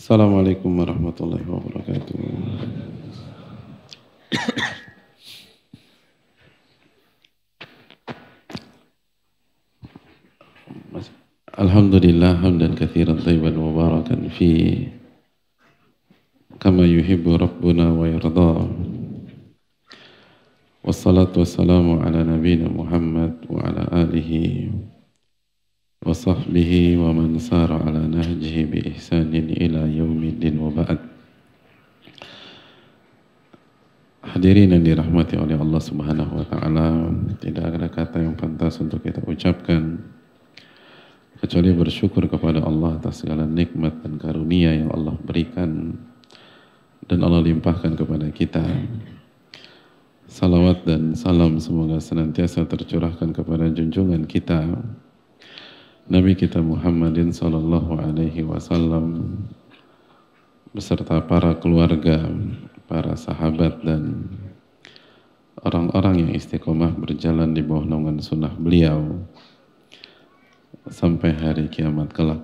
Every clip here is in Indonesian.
Assalamualaikum warahmatullahi wabarakatuh. Alhamdulillah hamdan kathiran tayyiban mubarakan fi kama yuhibbu rabbuna wa yarda. Wassalatu wassalamu ala nabina Muhammad wa ala alihi wa man sara ala nahjihi bi ihsanin ila yaumiddin wa ba'd Hadirin yang dirahmati oleh Allah Subhanahu wa taala, tidak ada kata yang pantas untuk kita ucapkan kecuali bersyukur kepada Allah atas segala nikmat dan karunia yang Allah berikan dan Allah limpahkan kepada kita. Salawat dan salam semoga senantiasa tercurahkan kepada junjungan kita Nabi kita Muhammadin Sallallahu Alaihi Wasallam beserta para keluarga, para sahabat dan orang-orang yang istiqomah berjalan di bawah naungan sunnah beliau sampai hari kiamat kelak.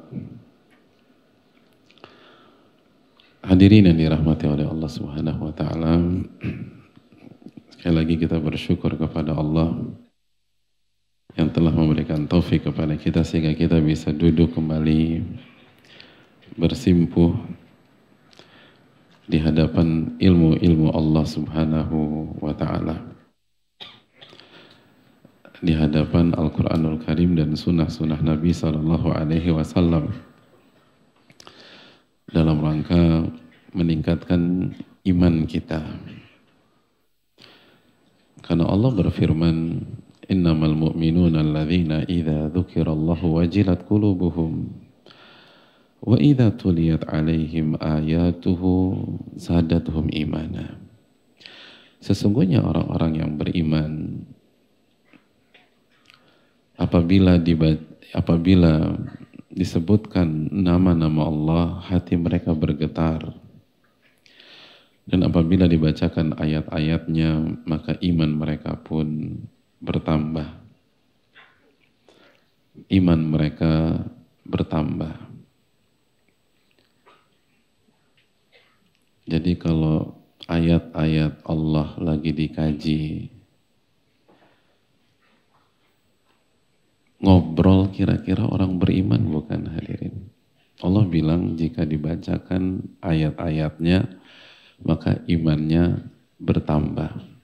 Hadirin yang dirahmati oleh Allah Subhanahu wa taala. Sekali lagi kita bersyukur kepada Allah yang telah memberikan taufik kepada kita sehingga kita bisa duduk kembali bersimpuh di hadapan ilmu-ilmu Allah Subhanahu wa taala. Di hadapan Al-Qur'anul Karim dan sunnah-sunnah Nabi sallallahu alaihi wasallam dalam rangka meningkatkan iman kita. Karena Allah berfirman Innamal mu'minuna alladhina idza dzukirallahu wajilat qulubuhum wa idza tuliyat alaihim ayatuhu zadatuhum imana. Sesungguhnya orang-orang yang beriman apabila apabila disebutkan nama-nama Allah hati mereka bergetar dan apabila dibacakan ayat-ayatnya maka iman mereka pun bertambah. Iman mereka bertambah. Jadi kalau ayat-ayat Allah lagi dikaji, ngobrol kira-kira orang beriman bukan hadirin. Allah bilang jika dibacakan ayat-ayatnya maka imannya bertambah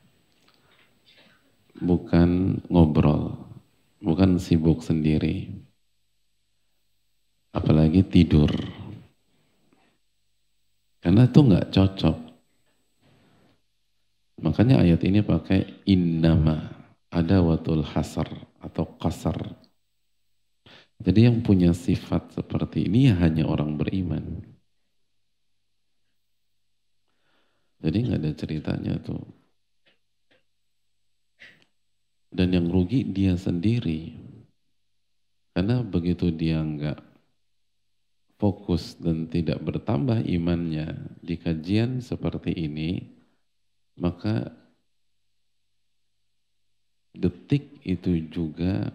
bukan ngobrol, bukan sibuk sendiri, apalagi tidur. Karena itu nggak cocok. Makanya ayat ini pakai innama, ada watul hasar atau kasar. Jadi yang punya sifat seperti ini ya hanya orang beriman. Jadi nggak ada ceritanya tuh dan yang rugi dia sendiri. Karena begitu dia nggak fokus dan tidak bertambah imannya di kajian seperti ini, maka detik itu juga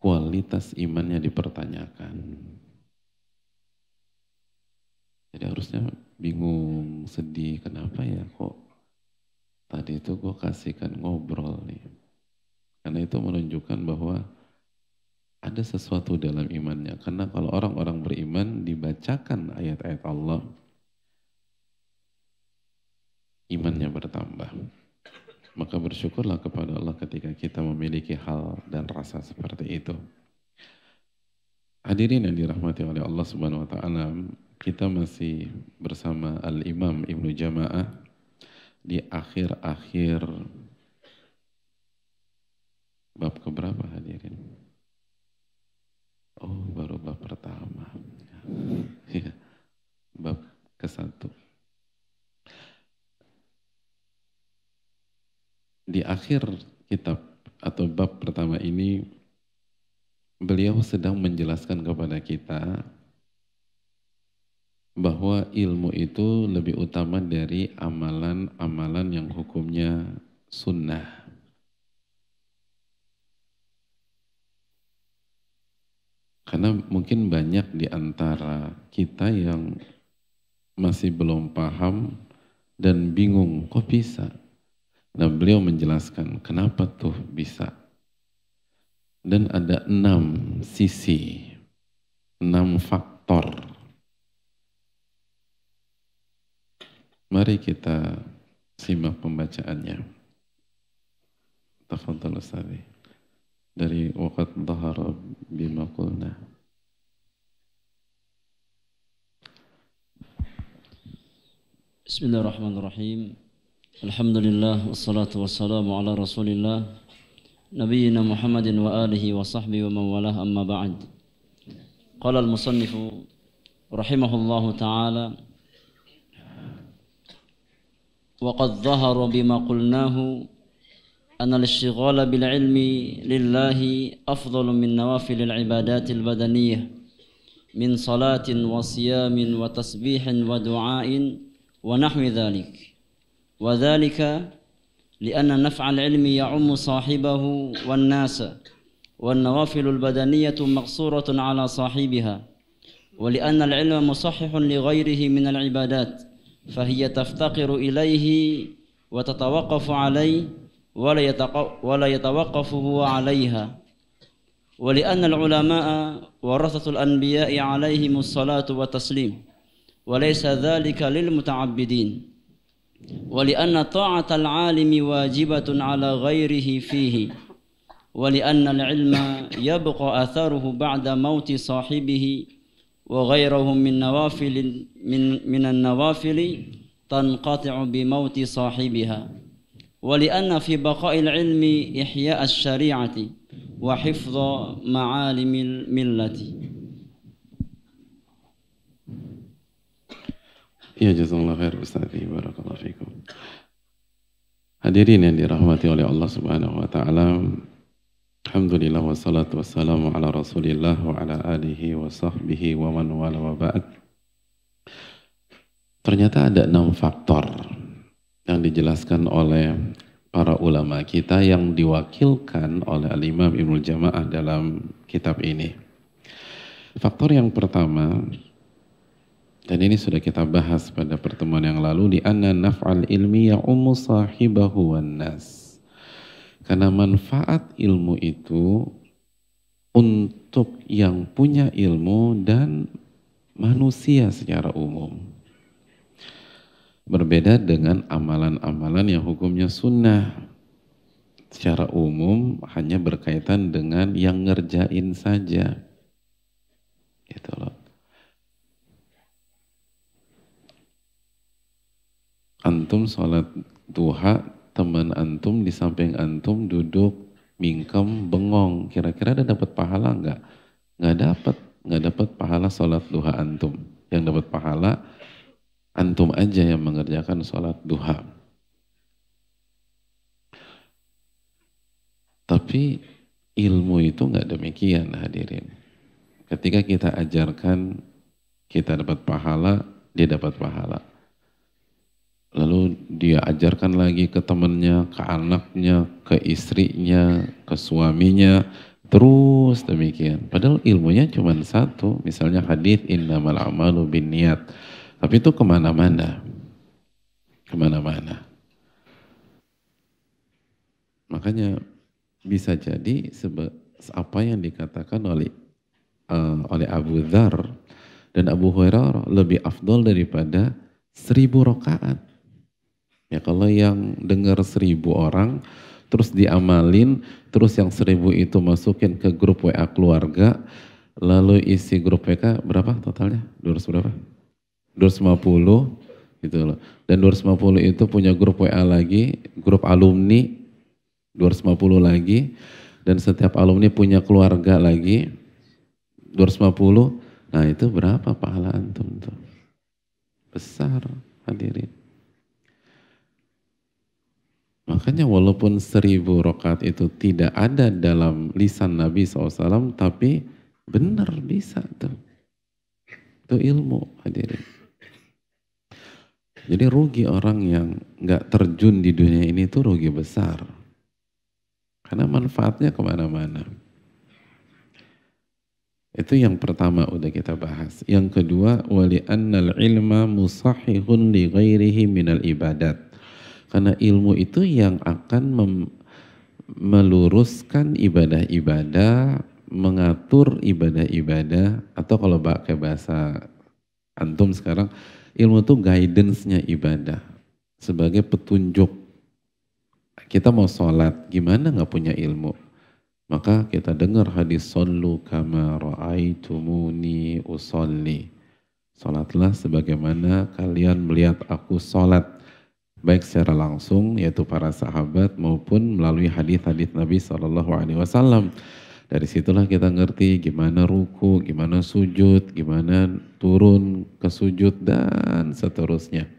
kualitas imannya dipertanyakan. Jadi harusnya bingung, sedih, kenapa ya kok tadi itu gue kasihkan ngobrol nih. Karena itu menunjukkan bahwa ada sesuatu dalam imannya. Karena kalau orang-orang beriman dibacakan ayat-ayat Allah, imannya bertambah. Maka bersyukurlah kepada Allah ketika kita memiliki hal dan rasa seperti itu. Hadirin yang dirahmati oleh Allah Subhanahu wa taala, kita masih bersama Al-Imam Ibnu Jamaah di akhir-akhir Bab keberapa hadirin? Oh, baru bab pertama. Ya. Bab ke satu. Di akhir kitab atau bab pertama ini, beliau sedang menjelaskan kepada kita bahwa ilmu itu lebih utama dari amalan-amalan yang hukumnya sunnah. Karena mungkin banyak di antara kita yang masih belum paham dan bingung, kok bisa? Nah beliau menjelaskan kenapa tuh bisa. Dan ada enam sisi, enam faktor. Mari kita simak pembacaannya. Tafadhal Ustaz. Dari waqat dhahara bima qulna. بسم الله الرحمن الرحيم الحمد لله والصلاة والسلام على رسول الله نبينا محمد وآله وصحبه ومن والاه أما بعد قال المصنف رحمه الله تعالى وقد ظهر بما قلناه أن الاشتغال بالعلم لله أفضل من نوافل العبادات البدنية من صلاة وصيام وتسبيح ودعاء ونحو ذلك. وذلك لأن نفع العلم يعم صاحبه والناس والنوافل البدنية مقصورة على صاحبها. ولأن العلم مصحح لغيره من العبادات فهي تفتقر إليه وتتوقف عليه ولا يتوقف هو عليها. ولأن العلماء ورثة الأنبياء عليهم الصلاة والتسليم وليس ذلك للمتعبدين. ولأن طاعة العالم واجبة على غيره فيه ولأن العلم يبقى أثره بعد موت صاحبه وغيره من نوافل من من النوافل تنقطع بموت صاحبها. ولأن في بقاء العلم إحياء الشريعة وحفظ معالم الملة Ya jazakallah khair Ustaz Barakallahu fikum. Hadirin yang dirahmati oleh Allah Subhanahu wa taala. Alhamdulillah wassalatu wassalamu ala Rasulillah wa ala alihi wa sahbihi wa man wala wa ba'd. Ternyata ada enam faktor yang dijelaskan oleh para ulama kita yang diwakilkan oleh Al-Imam Ibnu Jamaah dalam kitab ini. Faktor yang pertama dan ini sudah kita bahas pada pertemuan yang lalu di anna naf'al ilmi ya ummu sahibahu wan nas. Karena manfaat ilmu itu untuk yang punya ilmu dan manusia secara umum. Berbeda dengan amalan-amalan yang hukumnya sunnah. Secara umum hanya berkaitan dengan yang ngerjain saja. Gitu loh. antum sholat duha, teman antum di samping antum duduk mingkem bengong, kira-kira ada dapat pahala nggak? Nggak dapat, nggak dapat pahala sholat duha antum. Yang dapat pahala antum aja yang mengerjakan sholat duha. Tapi ilmu itu nggak demikian hadirin. Ketika kita ajarkan, kita dapat pahala, dia dapat pahala lalu dia ajarkan lagi ke temannya, ke anaknya, ke istrinya, ke suaminya, terus demikian. Padahal ilmunya cuma satu, misalnya hadis innamal amalu bin niat. Tapi itu ke mana-mana, ke mana-mana. Makanya bisa jadi apa yang dikatakan oleh uh, oleh Abu Dhar dan Abu Hurairah lebih afdol daripada seribu rakaat. Ya kalau yang dengar seribu orang, terus diamalin, terus yang seribu itu masukin ke grup WA keluarga, lalu isi grup WK berapa totalnya? 200 berapa? 250 gitu loh. Dan 250 itu punya grup WA lagi, grup alumni 250 lagi, dan setiap alumni punya keluarga lagi 250. Nah itu berapa pahala antum tuh? Besar hadirin. Makanya walaupun seribu rokat itu tidak ada dalam lisan Nabi SAW, tapi benar bisa tuh. Itu ilmu hadirin. Jadi rugi orang yang nggak terjun di dunia ini itu rugi besar. Karena manfaatnya ke mana-mana. Itu yang pertama udah kita bahas. Yang kedua, wali annal ilma musahihun li ghairihi minal ibadat. Karena ilmu itu yang akan meluruskan ibadah-ibadah, mengatur ibadah-ibadah, atau kalau pakai bahasa antum sekarang, ilmu itu guidance-nya ibadah. Sebagai petunjuk. Kita mau sholat, gimana nggak punya ilmu? Maka kita dengar hadis sallu kama ra'aitumuni usolli. Salatlah sebagaimana kalian melihat aku salat. Baik secara langsung yaitu para sahabat maupun melalui hadis-hadis Nabi Shallallahu alaihi wasallam. Dari situlah kita ngerti gimana ruku, gimana sujud, gimana turun ke sujud dan seterusnya.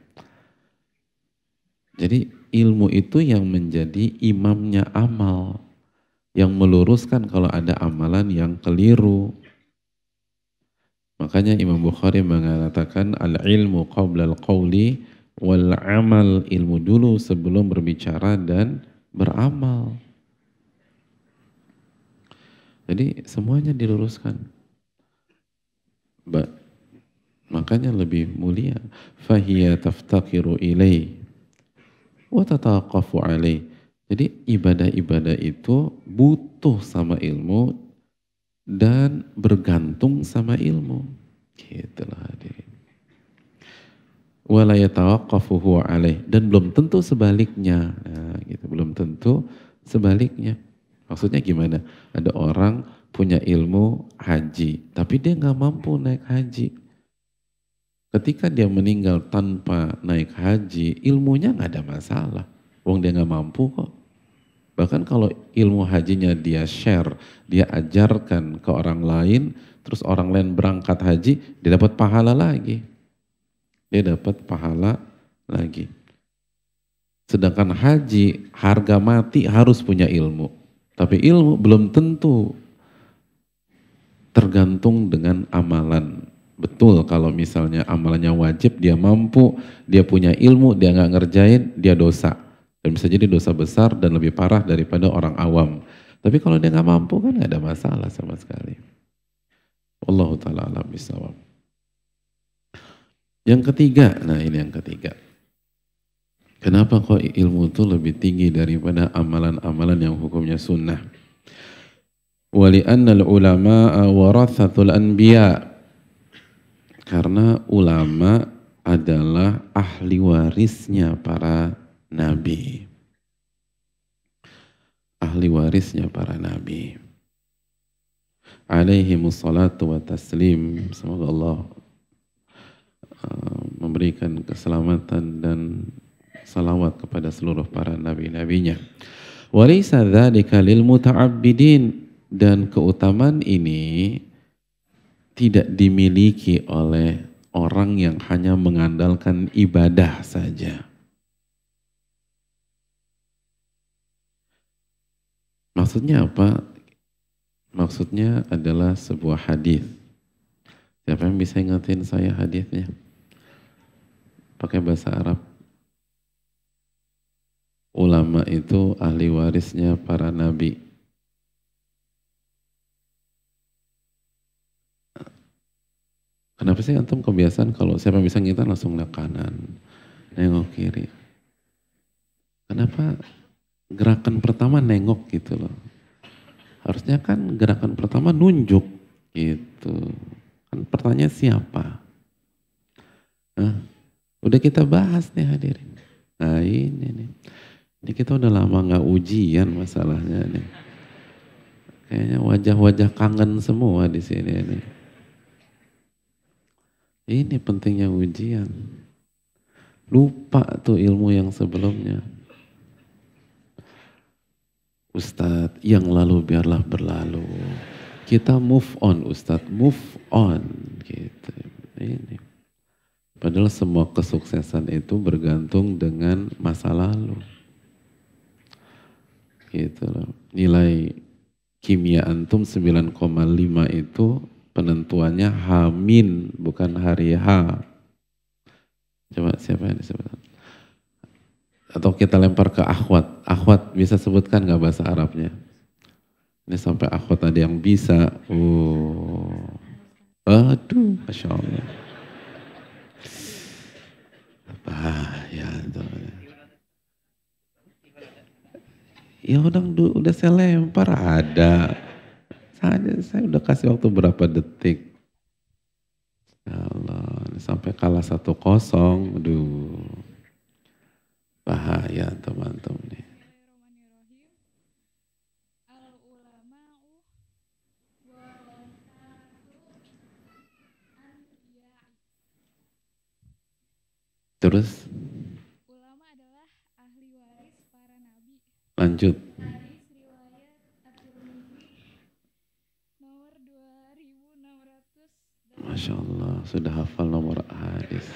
Jadi ilmu itu yang menjadi imamnya amal yang meluruskan kalau ada amalan yang keliru. Makanya Imam Bukhari mengatakan al-ilmu qabla al-qawli wal amal ilmu dulu sebelum berbicara dan beramal. Jadi semuanya diluruskan. Ba makanya lebih mulia. Fahiyya taftakiru ilaih wa tataqafu alaih jadi ibadah-ibadah itu butuh sama ilmu dan bergantung sama ilmu. Gitulah hadirin. Wala yatawaqqafu alaih dan belum tentu sebaliknya. Nah, gitu, belum tentu sebaliknya. Maksudnya gimana? Ada orang punya ilmu haji, tapi dia nggak mampu naik haji. Ketika dia meninggal tanpa naik haji, ilmunya nggak ada masalah. Wong dia nggak mampu kok. Bahkan kalau ilmu hajinya dia share, dia ajarkan ke orang lain, terus orang lain berangkat haji, dia dapat pahala lagi. Dia dapat pahala lagi. Sedangkan haji, harga mati harus punya ilmu. Tapi ilmu belum tentu tergantung dengan amalan. Betul kalau misalnya amalannya wajib, dia mampu, dia punya ilmu, dia nggak ngerjain, dia dosa dan bisa jadi dosa besar dan lebih parah daripada orang awam. Tapi kalau dia nggak mampu kan nggak ada masalah sama sekali. Allah taala alam. Yang ketiga, nah ini yang ketiga. Kenapa kok ilmu itu lebih tinggi daripada amalan-amalan yang hukumnya sunnah? Wali annal ulama warathatul anbiya. Karena ulama adalah ahli warisnya para nabi. Ahli warisnya para nabi. Alaihi musallatu wa taslim. Semoga Allah uh, memberikan keselamatan dan salawat kepada seluruh para nabi-nabinya. Walaysa dzalika lil muta'abbidin dan keutamaan ini tidak dimiliki oleh orang yang hanya mengandalkan ibadah saja. Maksudnya apa? Maksudnya adalah sebuah hadis. Siapa yang bisa ingetin saya hadisnya? Pakai bahasa Arab. Ulama itu ahli warisnya para nabi. Kenapa sih antum kebiasaan kalau siapa bisa ngintan langsung lihat kanan, nengok kiri? Kenapa gerakan pertama nengok gitu loh. Harusnya kan gerakan pertama nunjuk gitu. Kan pertanyaan siapa? Nah, udah kita bahas nih hadirin. Nah ini nih. Ini kita udah lama nggak ujian masalahnya nih. Kayaknya wajah-wajah kangen semua di sini nih. Ini pentingnya ujian. Lupa tuh ilmu yang sebelumnya. Ustadz, yang lalu biarlah berlalu. Kita move on Ustadz, move on. Gitu. Ini. Padahal semua kesuksesan itu bergantung dengan masa lalu. Gitu loh. Nilai kimia antum 9,5 itu penentuannya Hamin bukan hari H. Coba siapa yang disebut? Atau kita lempar ke akhwat. Akhwat bisa sebutkan nggak bahasa Arabnya? Ini sampai akhwat ada yang bisa. Oh. Aduh, Masya Allah. Bahaya tuh. Ya udah, udah saya lempar ada. Saya, saya udah kasih waktu berapa detik. Ya Allah, sampai kalah satu kosong. Aduh. Bahaya teman-teman nih. Terus? Ulama adalah ahli waris para nabi. Lanjut. Nomor 2600. Masya Allah, sudah hafal nomor hadis.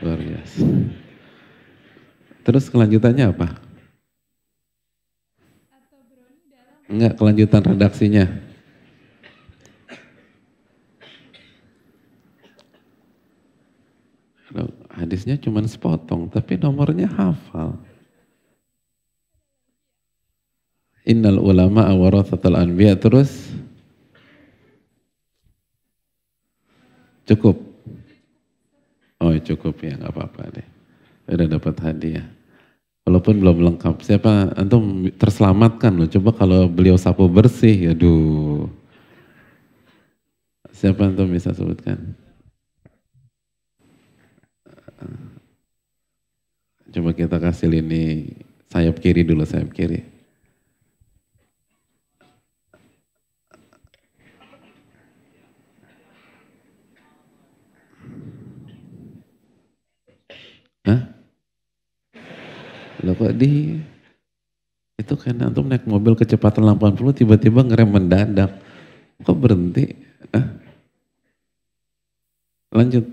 Luar biasa. Terus kelanjutannya apa? Enggak, kelanjutan redaksinya. Hadisnya cuma sepotong, tapi nomornya hafal. Innal ulama awarathatul anbiya terus cukup. Oh cukup ya nggak apa-apa deh. Udah dapat hadiah. Walaupun belum lengkap. Siapa antum terselamatkan loh. Coba kalau beliau sapu bersih, ya duh. Siapa antum bisa sebutkan? Coba kita kasih ini sayap kiri dulu, sayap kiri. Hah? Loh kok di itu kan antum naik mobil kecepatan 80 tiba-tiba ngerem mendadak. Kok berhenti? Hah? Lanjut.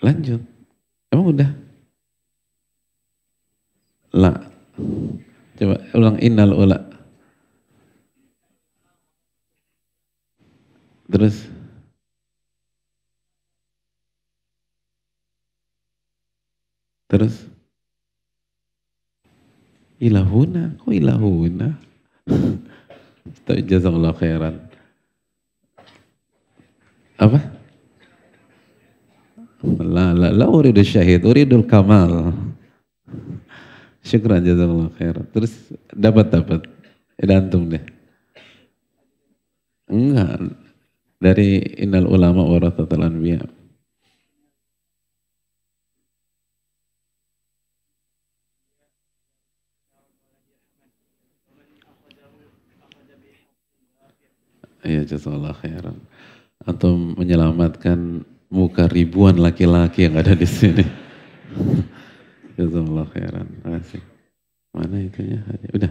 Lanjut. Emang udah? La. Coba ulang innal ula. Terus Terus ilahuna, kok ilahuna? Jazakallah khairan. Apa? La la la syahid, uridul kamal. Syukran jazakallah khair. Terus dapat dapat. Ada antum deh. Enggak. Dari innal ulama warathatul anbiya. Iya jazakallah khairan. Atau menyelamatkan muka ribuan laki-laki yang ada di sini. Jazakallah khairan. Terima Mana itunya? Udah.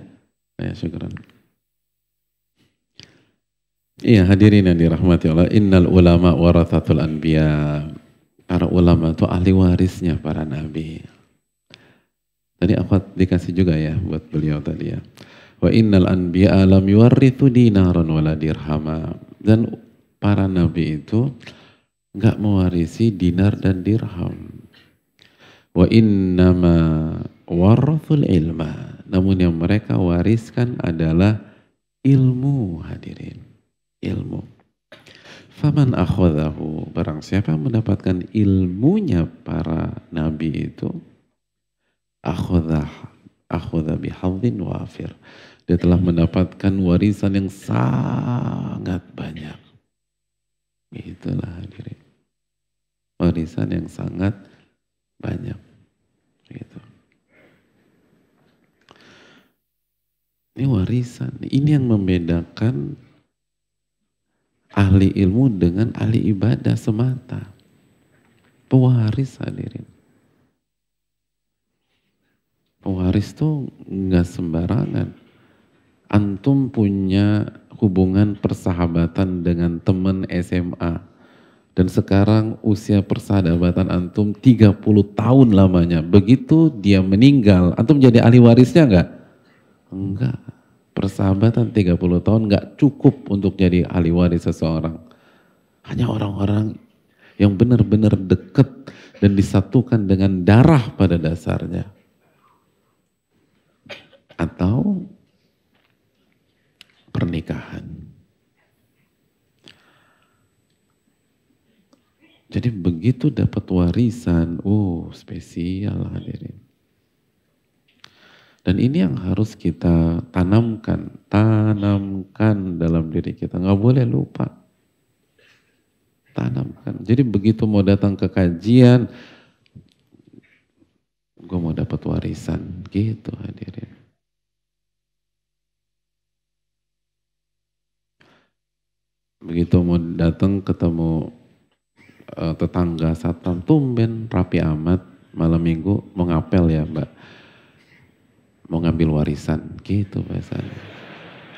Ya, syukuran. Iya hadirin yang dirahmati Allah. Innal ulama warathatul anbiya. Para ulama itu ahli warisnya para nabi. Tadi aku dikasih juga ya buat beliau tadi ya. Wa innal anbiya lam yuwarrithu dinaran wala dirhama. Dan para nabi itu nggak mewarisi dinar dan dirham. Wa innama warathul ilma. Namun yang mereka wariskan adalah ilmu hadirin. Ilmu. Faman akhadahu. Barang siapa mendapatkan ilmunya para nabi itu. Akhadah. Akhadah bihadzin wafir. Dia telah mendapatkan warisan yang sangat banyak. Itulah hadirin warisan yang sangat banyak. Gitu. Ini warisan. Ini yang membedakan ahli ilmu dengan ahli ibadah semata. Pewaris hadirin. Pewaris tuh nggak sembarangan. Antum punya hubungan persahabatan dengan teman SMA dan sekarang usia persahabatan antum 30 tahun lamanya. Begitu dia meninggal, antum jadi ahli warisnya enggak? Enggak. Persahabatan 30 tahun enggak cukup untuk jadi ahli waris seseorang. Hanya orang-orang yang benar-benar dekat dan disatukan dengan darah pada dasarnya. Atau pernikahan. Jadi begitu dapat warisan, oh spesial hadirin. Dan ini yang harus kita tanamkan, tanamkan dalam diri kita. Nggak boleh lupa. Tanamkan. Jadi begitu mau datang ke kajian, gue mau dapat warisan. Gitu hadirin. Begitu mau datang ketemu uh, tetangga satpam, tumben rapi amat, malam minggu mau ngapel ya mbak mau ngambil warisan gitu bahasanya.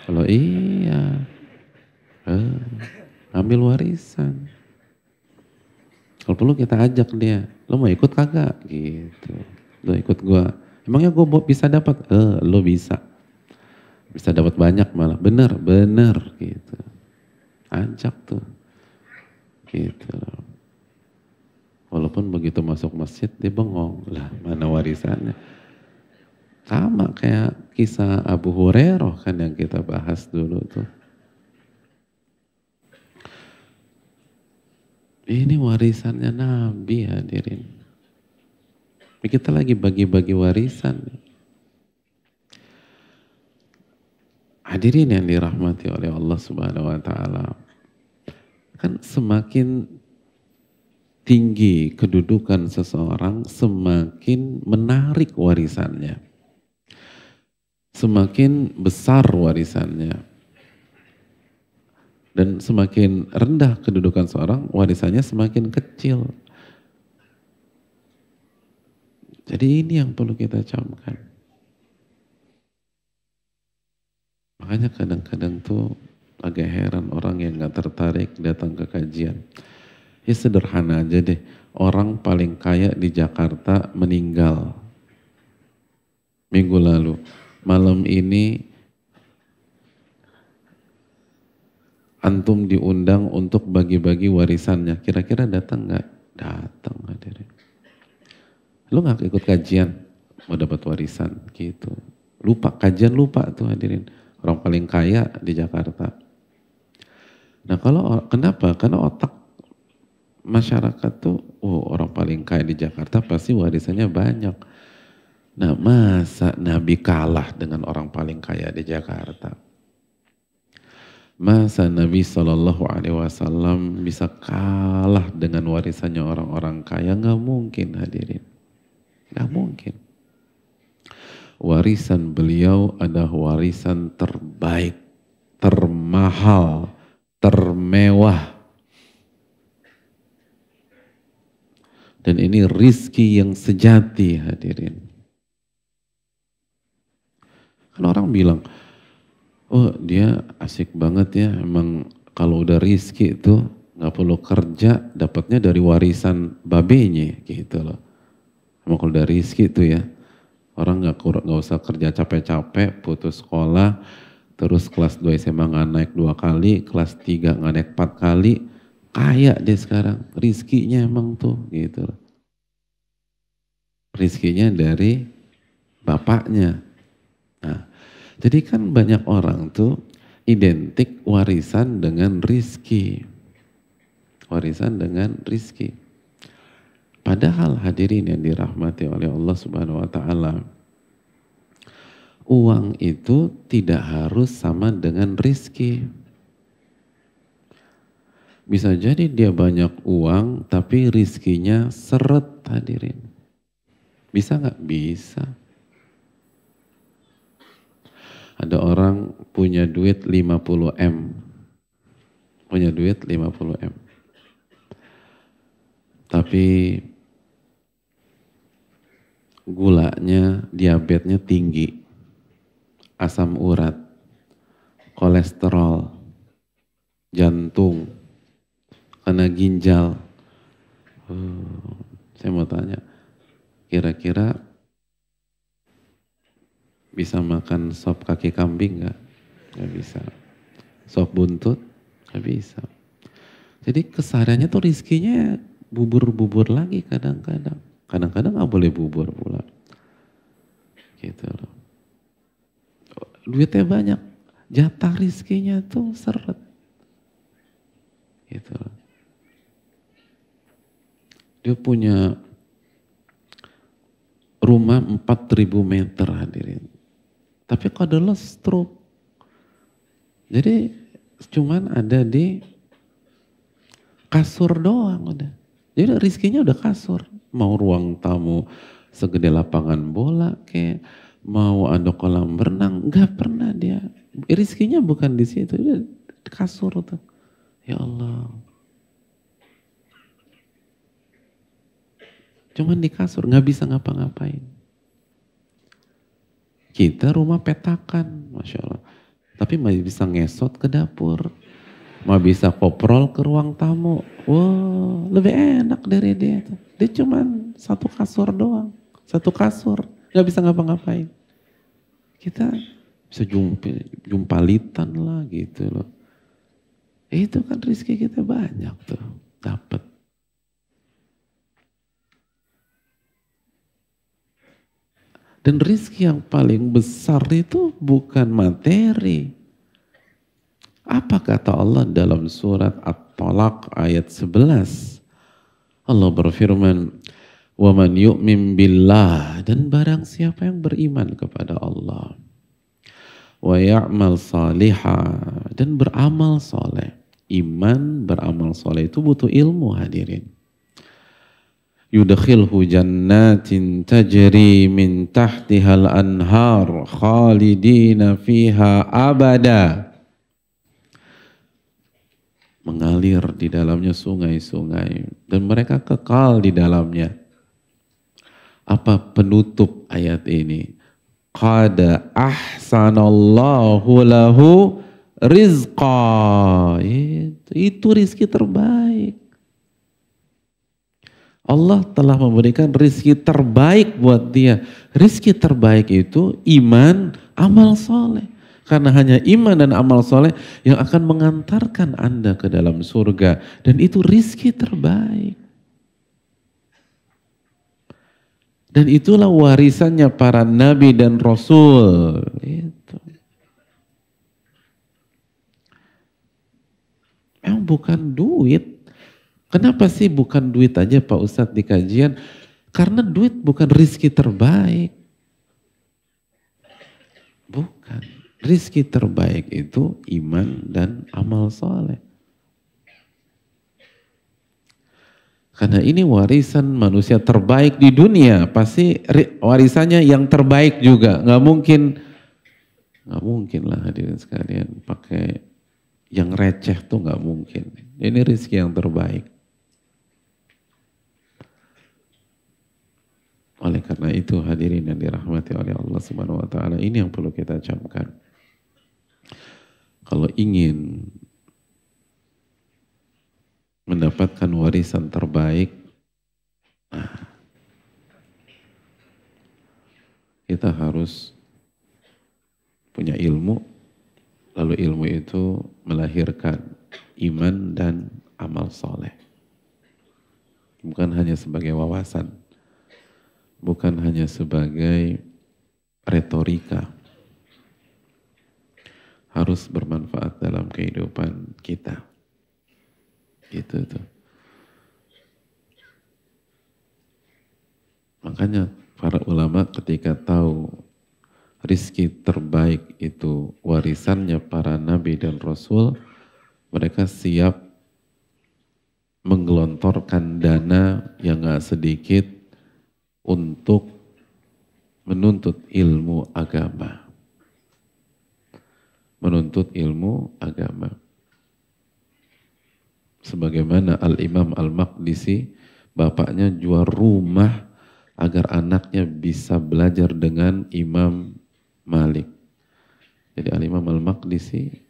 Kalau iya, eh, ngambil warisan. Kalau perlu kita ajak dia, lo mau ikut kagak? Gitu. Lo ikut gua. Emangnya gua bisa dapat? Eh, lo bisa. Bisa dapat banyak malah. Bener, bener gitu. Ajak tuh. Gitu. Walaupun begitu masuk masjid dia bengong. Lah mana warisannya? Sama kayak kisah Abu Hurairah kan yang kita bahas dulu tuh. Ini warisannya Nabi hadirin. Kita lagi bagi-bagi warisan. Hadirin yang dirahmati oleh Allah Subhanahu wa taala. Kan semakin tinggi kedudukan seseorang, semakin menarik warisannya semakin besar warisannya. Dan semakin rendah kedudukan seorang, warisannya semakin kecil. Jadi ini yang perlu kita camkan. Makanya kadang-kadang tuh agak heran orang yang gak tertarik datang ke kajian. Ya sederhana aja deh, orang paling kaya di Jakarta meninggal minggu lalu malam ini antum diundang untuk bagi-bagi warisannya. Kira-kira datang nggak? Datang hadirin. Lu nggak ikut kajian mau dapat warisan gitu. Lupa kajian lupa tuh hadirin. Orang paling kaya di Jakarta. Nah kalau kenapa? Karena otak masyarakat tuh, oh orang paling kaya di Jakarta pasti warisannya banyak Nah masa Nabi kalah dengan orang paling kaya di Jakarta? Masa Nabi Shallallahu Alaihi Wasallam bisa kalah dengan warisannya orang-orang kaya? Gak mungkin hadirin, gak mungkin. Warisan beliau adalah warisan terbaik, termahal, termewah. Dan ini rizki yang sejati hadirin. Kan orang bilang, oh dia asik banget ya, emang kalau udah rizki itu nggak perlu kerja, dapatnya dari warisan babenya gitu loh. Emang kalau udah rizki itu ya, orang nggak nggak usah kerja capek-capek, putus sekolah, terus kelas 2 SMA nggak naik dua kali, kelas 3 nggak naik empat kali, kaya deh sekarang, rizkinya emang tuh gitu. Rizkinya dari bapaknya, Nah, jadi kan banyak orang tuh identik warisan dengan rizki. Warisan dengan rizki. Padahal hadirin yang dirahmati oleh Allah Subhanahu wa taala, uang itu tidak harus sama dengan rizki. Bisa jadi dia banyak uang tapi rizkinya seret hadirin. Bisa nggak? Bisa. Ada orang punya duit 50 M. Punya duit 50 M. Tapi gulanya, diabetesnya tinggi. Asam urat, kolesterol, jantung, kena ginjal. Uh, saya mau tanya, kira-kira bisa makan sop kaki kambing nggak? Nggak bisa. Sop buntut? Nggak bisa. Jadi kesadarannya tuh rizkinya bubur-bubur lagi kadang-kadang. Kadang-kadang nggak boleh bubur pula. Gitu loh. Duitnya banyak. Jatah rizkinya tuh seret. Gitu loh. Dia punya rumah 4000 meter hadirin. Tapi kok adalah stroke. Jadi cuman ada di kasur doang udah. Jadi rizkinya udah kasur. Mau ruang tamu segede lapangan bola kayak mau ada kolam berenang, nggak pernah dia. Rizkinya bukan di situ, udah kasur tuh. Ya Allah. Cuman di kasur, nggak bisa ngapa-ngapain. Kita rumah petakan, Masya Allah. Tapi masih bisa ngesot ke dapur. Mau bisa koprol ke ruang tamu. Wow, lebih enak dari dia. Dia cuma satu kasur doang. Satu kasur. Gak bisa ngapa-ngapain. Kita bisa jumpa, jumpalitan lah gitu loh. Itu kan rezeki kita banyak tuh. Dapat. Dan rizki yang paling besar itu bukan materi. Apa kata Allah dalam surat At-Talaq ayat 11? Allah berfirman, وَمَنْ yu'min بِاللَّهِ dan barang siapa yang beriman kepada Allah. وَيَعْمَلْ صَالِحًا dan beramal soleh. Iman beramal soleh itu butuh ilmu hadirin. Yudakhilhu جَنَّاتٍ تَجْرِي مِنْ تَحْتِهَا anhar khalidina fiha abada mengalir di dalamnya sungai-sungai. Dan mereka kekal di dalamnya. Apa penutup ayat ini? Qad ahsanallahu lahu rizqa. Itu, itu rizki terbaik. Allah telah memberikan rizki terbaik buat dia. Rizki terbaik itu iman, amal soleh. Karena hanya iman dan amal soleh yang akan mengantarkan Anda ke dalam surga. Dan itu rizki terbaik. Dan itulah warisannya para nabi dan rasul. Itu. Memang bukan duit, Kenapa sih bukan duit aja Pak Ustadz di kajian? Karena duit bukan rizki terbaik. Bukan. Rizki terbaik itu iman dan amal soleh. Karena ini warisan manusia terbaik di dunia. Pasti warisannya yang terbaik juga. Nggak mungkin, nggak mungkin lah hadirin sekalian pakai yang receh tuh nggak mungkin. Ini rizki yang terbaik. Oleh karena itu hadirin yang dirahmati oleh Allah Subhanahu wa taala ini yang perlu kita camkan. Kalau ingin mendapatkan warisan terbaik nah, kita harus punya ilmu lalu ilmu itu melahirkan iman dan amal soleh bukan hanya sebagai wawasan bukan hanya sebagai retorika. Harus bermanfaat dalam kehidupan kita. Gitu tuh. Makanya para ulama ketika tahu rizki terbaik itu warisannya para nabi dan rasul, mereka siap menggelontorkan dana yang gak sedikit untuk menuntut ilmu agama. Menuntut ilmu agama. Sebagaimana Al-Imam Al-Maqdisi, bapaknya jual rumah agar anaknya bisa belajar dengan Imam Malik. Jadi Al-Imam Al-Maqdisi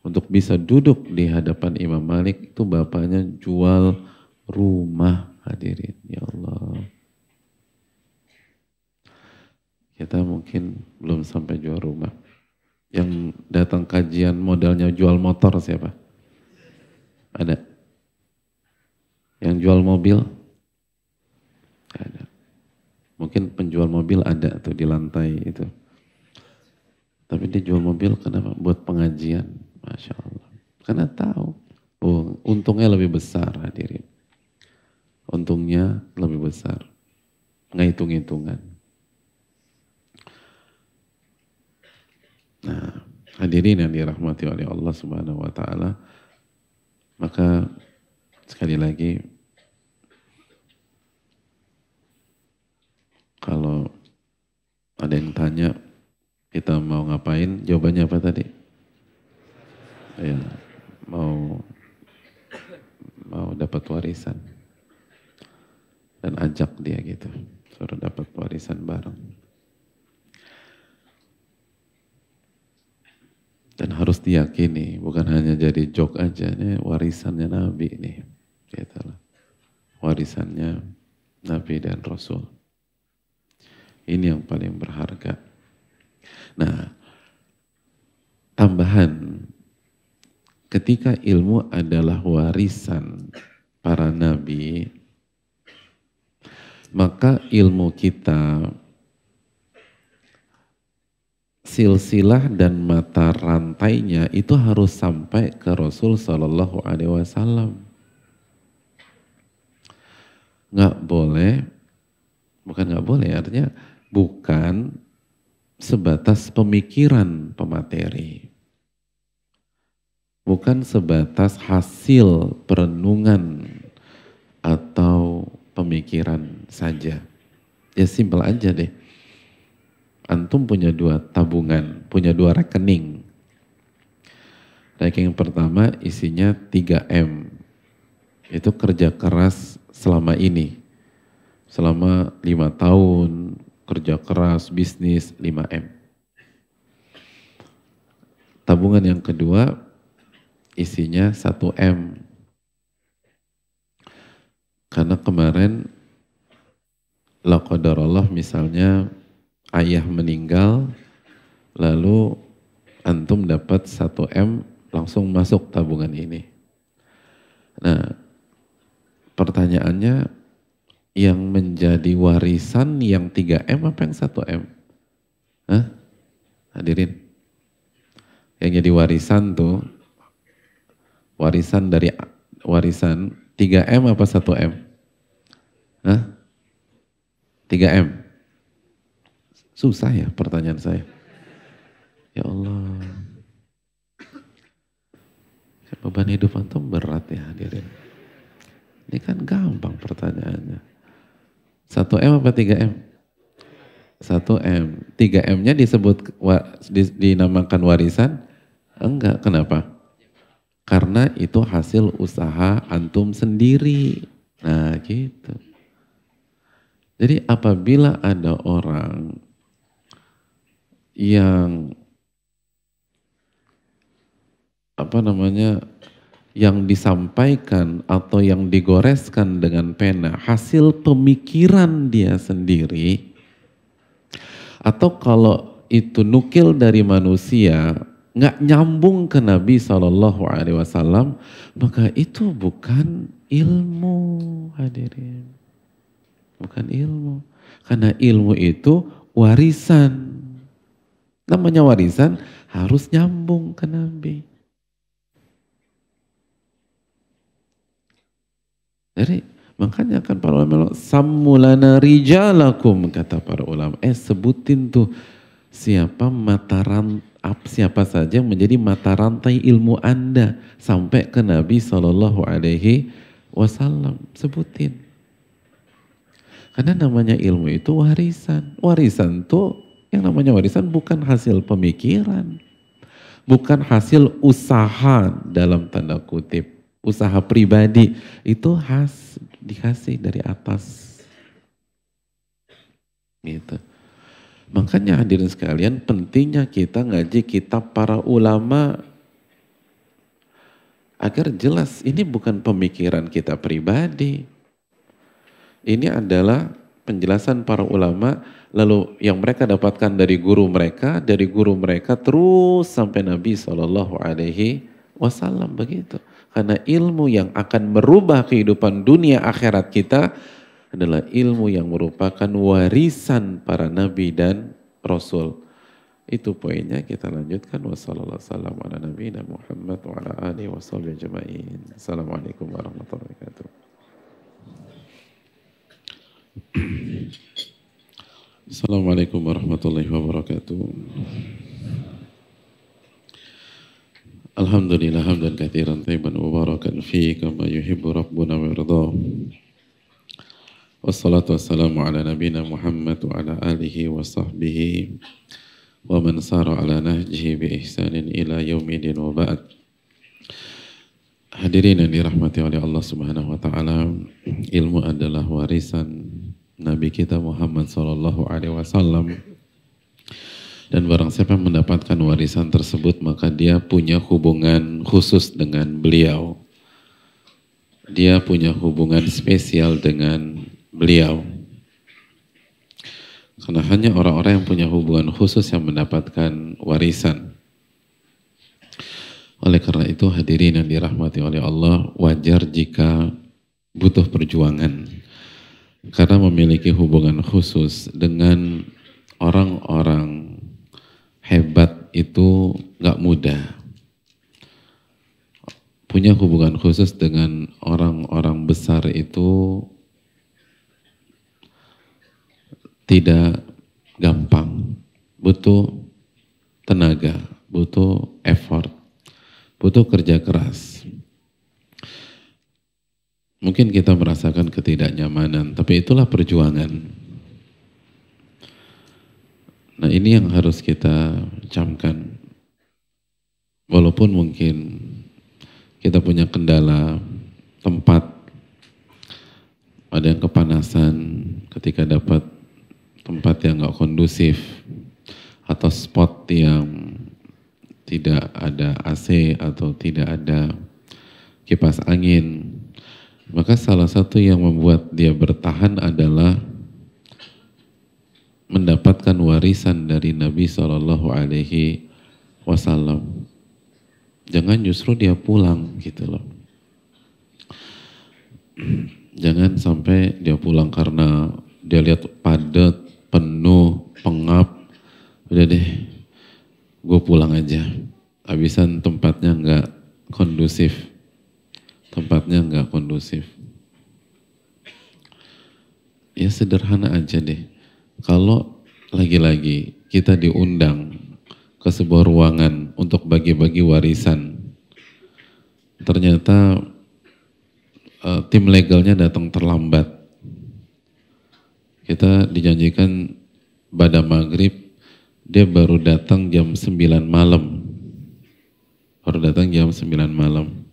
untuk bisa duduk di hadapan Imam Malik itu bapaknya jual rumah hadirin. Ya Allah. Kita mungkin belum sampai jual rumah. Yang datang kajian modalnya jual motor siapa? Ada. Yang jual mobil? Ada. Mungkin penjual mobil ada tuh di lantai itu. Tapi dia jual mobil kenapa? Buat pengajian. Masya Allah. Karena tahu. Oh, untungnya lebih besar hadirin. untungnya lebih besar. Nggak hitung-hitungan. Nah, hadirin yang dirahmati oleh Allah Subhanahu wa taala, maka sekali lagi kalau ada yang tanya kita mau ngapain, jawabannya apa tadi? Ya, mau mau dapat warisan dan ajak dia gitu, suruh dapat warisan bareng. Dan harus diyakini, bukan hanya jadi joke aja, ini warisannya Nabi nih. Gitu Warisannya Nabi dan Rasul. Ini yang paling berharga. Nah, tambahan, ketika ilmu adalah warisan para nabi, maka ilmu kita silsilah dan mata rantainya itu harus sampai ke Rasul Shallallahu Alaihi Wasallam. Nggak boleh, bukan nggak boleh, artinya bukan sebatas pemikiran pemateri. Bukan sebatas hasil perenungan atau pemikiran saja. Ya simpel aja deh antum punya dua tabungan, punya dua rekening. Rekening pertama isinya 3M. Itu kerja keras selama ini. Selama lima tahun kerja keras bisnis 5M. Tabungan yang kedua isinya 1M. Karena kemarin la Allah misalnya ayah meninggal, lalu antum dapat 1 M langsung masuk tabungan ini. Nah, pertanyaannya yang menjadi warisan yang 3 M apa yang 1 M? Hah? Hadirin. Yang jadi warisan tuh, warisan dari warisan 3 M apa 1 M? Hah? 3 M. Susah ya pertanyaan saya. Ya Allah. Beban hidup antum berat ya hadirin. Ini kan gampang pertanyaannya. Satu M apa tiga M? Satu M. Tiga M-nya disebut dinamakan warisan? Enggak. Kenapa? Karena itu hasil usaha antum sendiri. Nah gitu. Jadi apabila ada orang yang apa namanya yang disampaikan atau yang digoreskan dengan pena hasil pemikiran dia sendiri atau kalau itu nukil dari manusia nggak nyambung ke Nabi Shallallahu Alaihi Wasallam maka itu bukan ilmu hadirin. Bukan ilmu. Karena ilmu itu warisan Namanya warisan harus nyambung ke Nabi. Jadi makanya kan para ulama samulana rijalakum kata para ulama. Eh sebutin tuh siapa mata rantai siapa saja yang menjadi mata rantai ilmu Anda sampai ke Nabi Shallallahu Alaihi Wasallam. Sebutin. Karena namanya ilmu itu warisan. Warisan tuh yang namanya warisan bukan hasil pemikiran, bukan hasil usaha dalam tanda kutip, usaha pribadi. Itu khas dikasih dari atas. Gitu. Makanya hadirin sekalian pentingnya kita ngaji kitab para ulama agar jelas ini bukan pemikiran kita pribadi. Ini adalah penjelasan para ulama lalu yang mereka dapatkan dari guru mereka, dari guru mereka terus sampai Nabi Shallallahu Alaihi Wasallam begitu. Karena ilmu yang akan merubah kehidupan dunia akhirat kita adalah ilmu yang merupakan warisan para nabi dan rasul. Itu poinnya kita lanjutkan wassalamualaikum warahmatullahi wabarakatuh. Assalamualaikum warahmatullahi wabarakatuh. Alhamdulillah hamdan kathiran tayyiban mubarakan fi kama yuhibbu rabbuna wa yardah. Wassalatu wassalamu ala nabina Muhammad wa ala alihi wa sahbihi wa man sara ala nahjihi bi ihsanin ila yaumidin wa ba'd. Hadirin yang dirahmati oleh Allah Subhanahu wa taala, ilmu adalah warisan Nabi kita Muhammad Sallallahu Alaihi Wasallam. Dan barang siapa yang mendapatkan warisan tersebut maka dia punya hubungan khusus dengan beliau. Dia punya hubungan spesial dengan beliau. Karena hanya orang-orang yang punya hubungan khusus yang mendapatkan warisan. Oleh karena itu hadirin yang dirahmati oleh Allah wajar jika butuh perjuangan karena memiliki hubungan khusus dengan orang-orang hebat itu nggak mudah. Punya hubungan khusus dengan orang-orang besar itu tidak gampang, butuh tenaga, butuh effort, butuh kerja keras. Mungkin kita merasakan ketidaknyamanan, tapi itulah perjuangan. Nah ini yang harus kita camkan. Walaupun mungkin kita punya kendala tempat, ada yang kepanasan ketika dapat tempat yang nggak kondusif, atau spot yang tidak ada AC atau tidak ada kipas angin, maka salah satu yang membuat dia bertahan adalah mendapatkan warisan dari Nabi Shallallahu Alaihi Wasallam. Jangan justru dia pulang gitu loh. Jangan sampai dia pulang karena dia lihat padat, penuh, pengap. Udah deh, gue pulang aja. Habisan tempatnya nggak kondusif tempatnya nggak kondusif. Ya sederhana aja deh. Kalau lagi-lagi kita diundang ke sebuah ruangan untuk bagi-bagi warisan, ternyata uh, tim legalnya datang terlambat. Kita dijanjikan pada maghrib, dia baru datang jam 9 malam. Baru datang jam 9 malam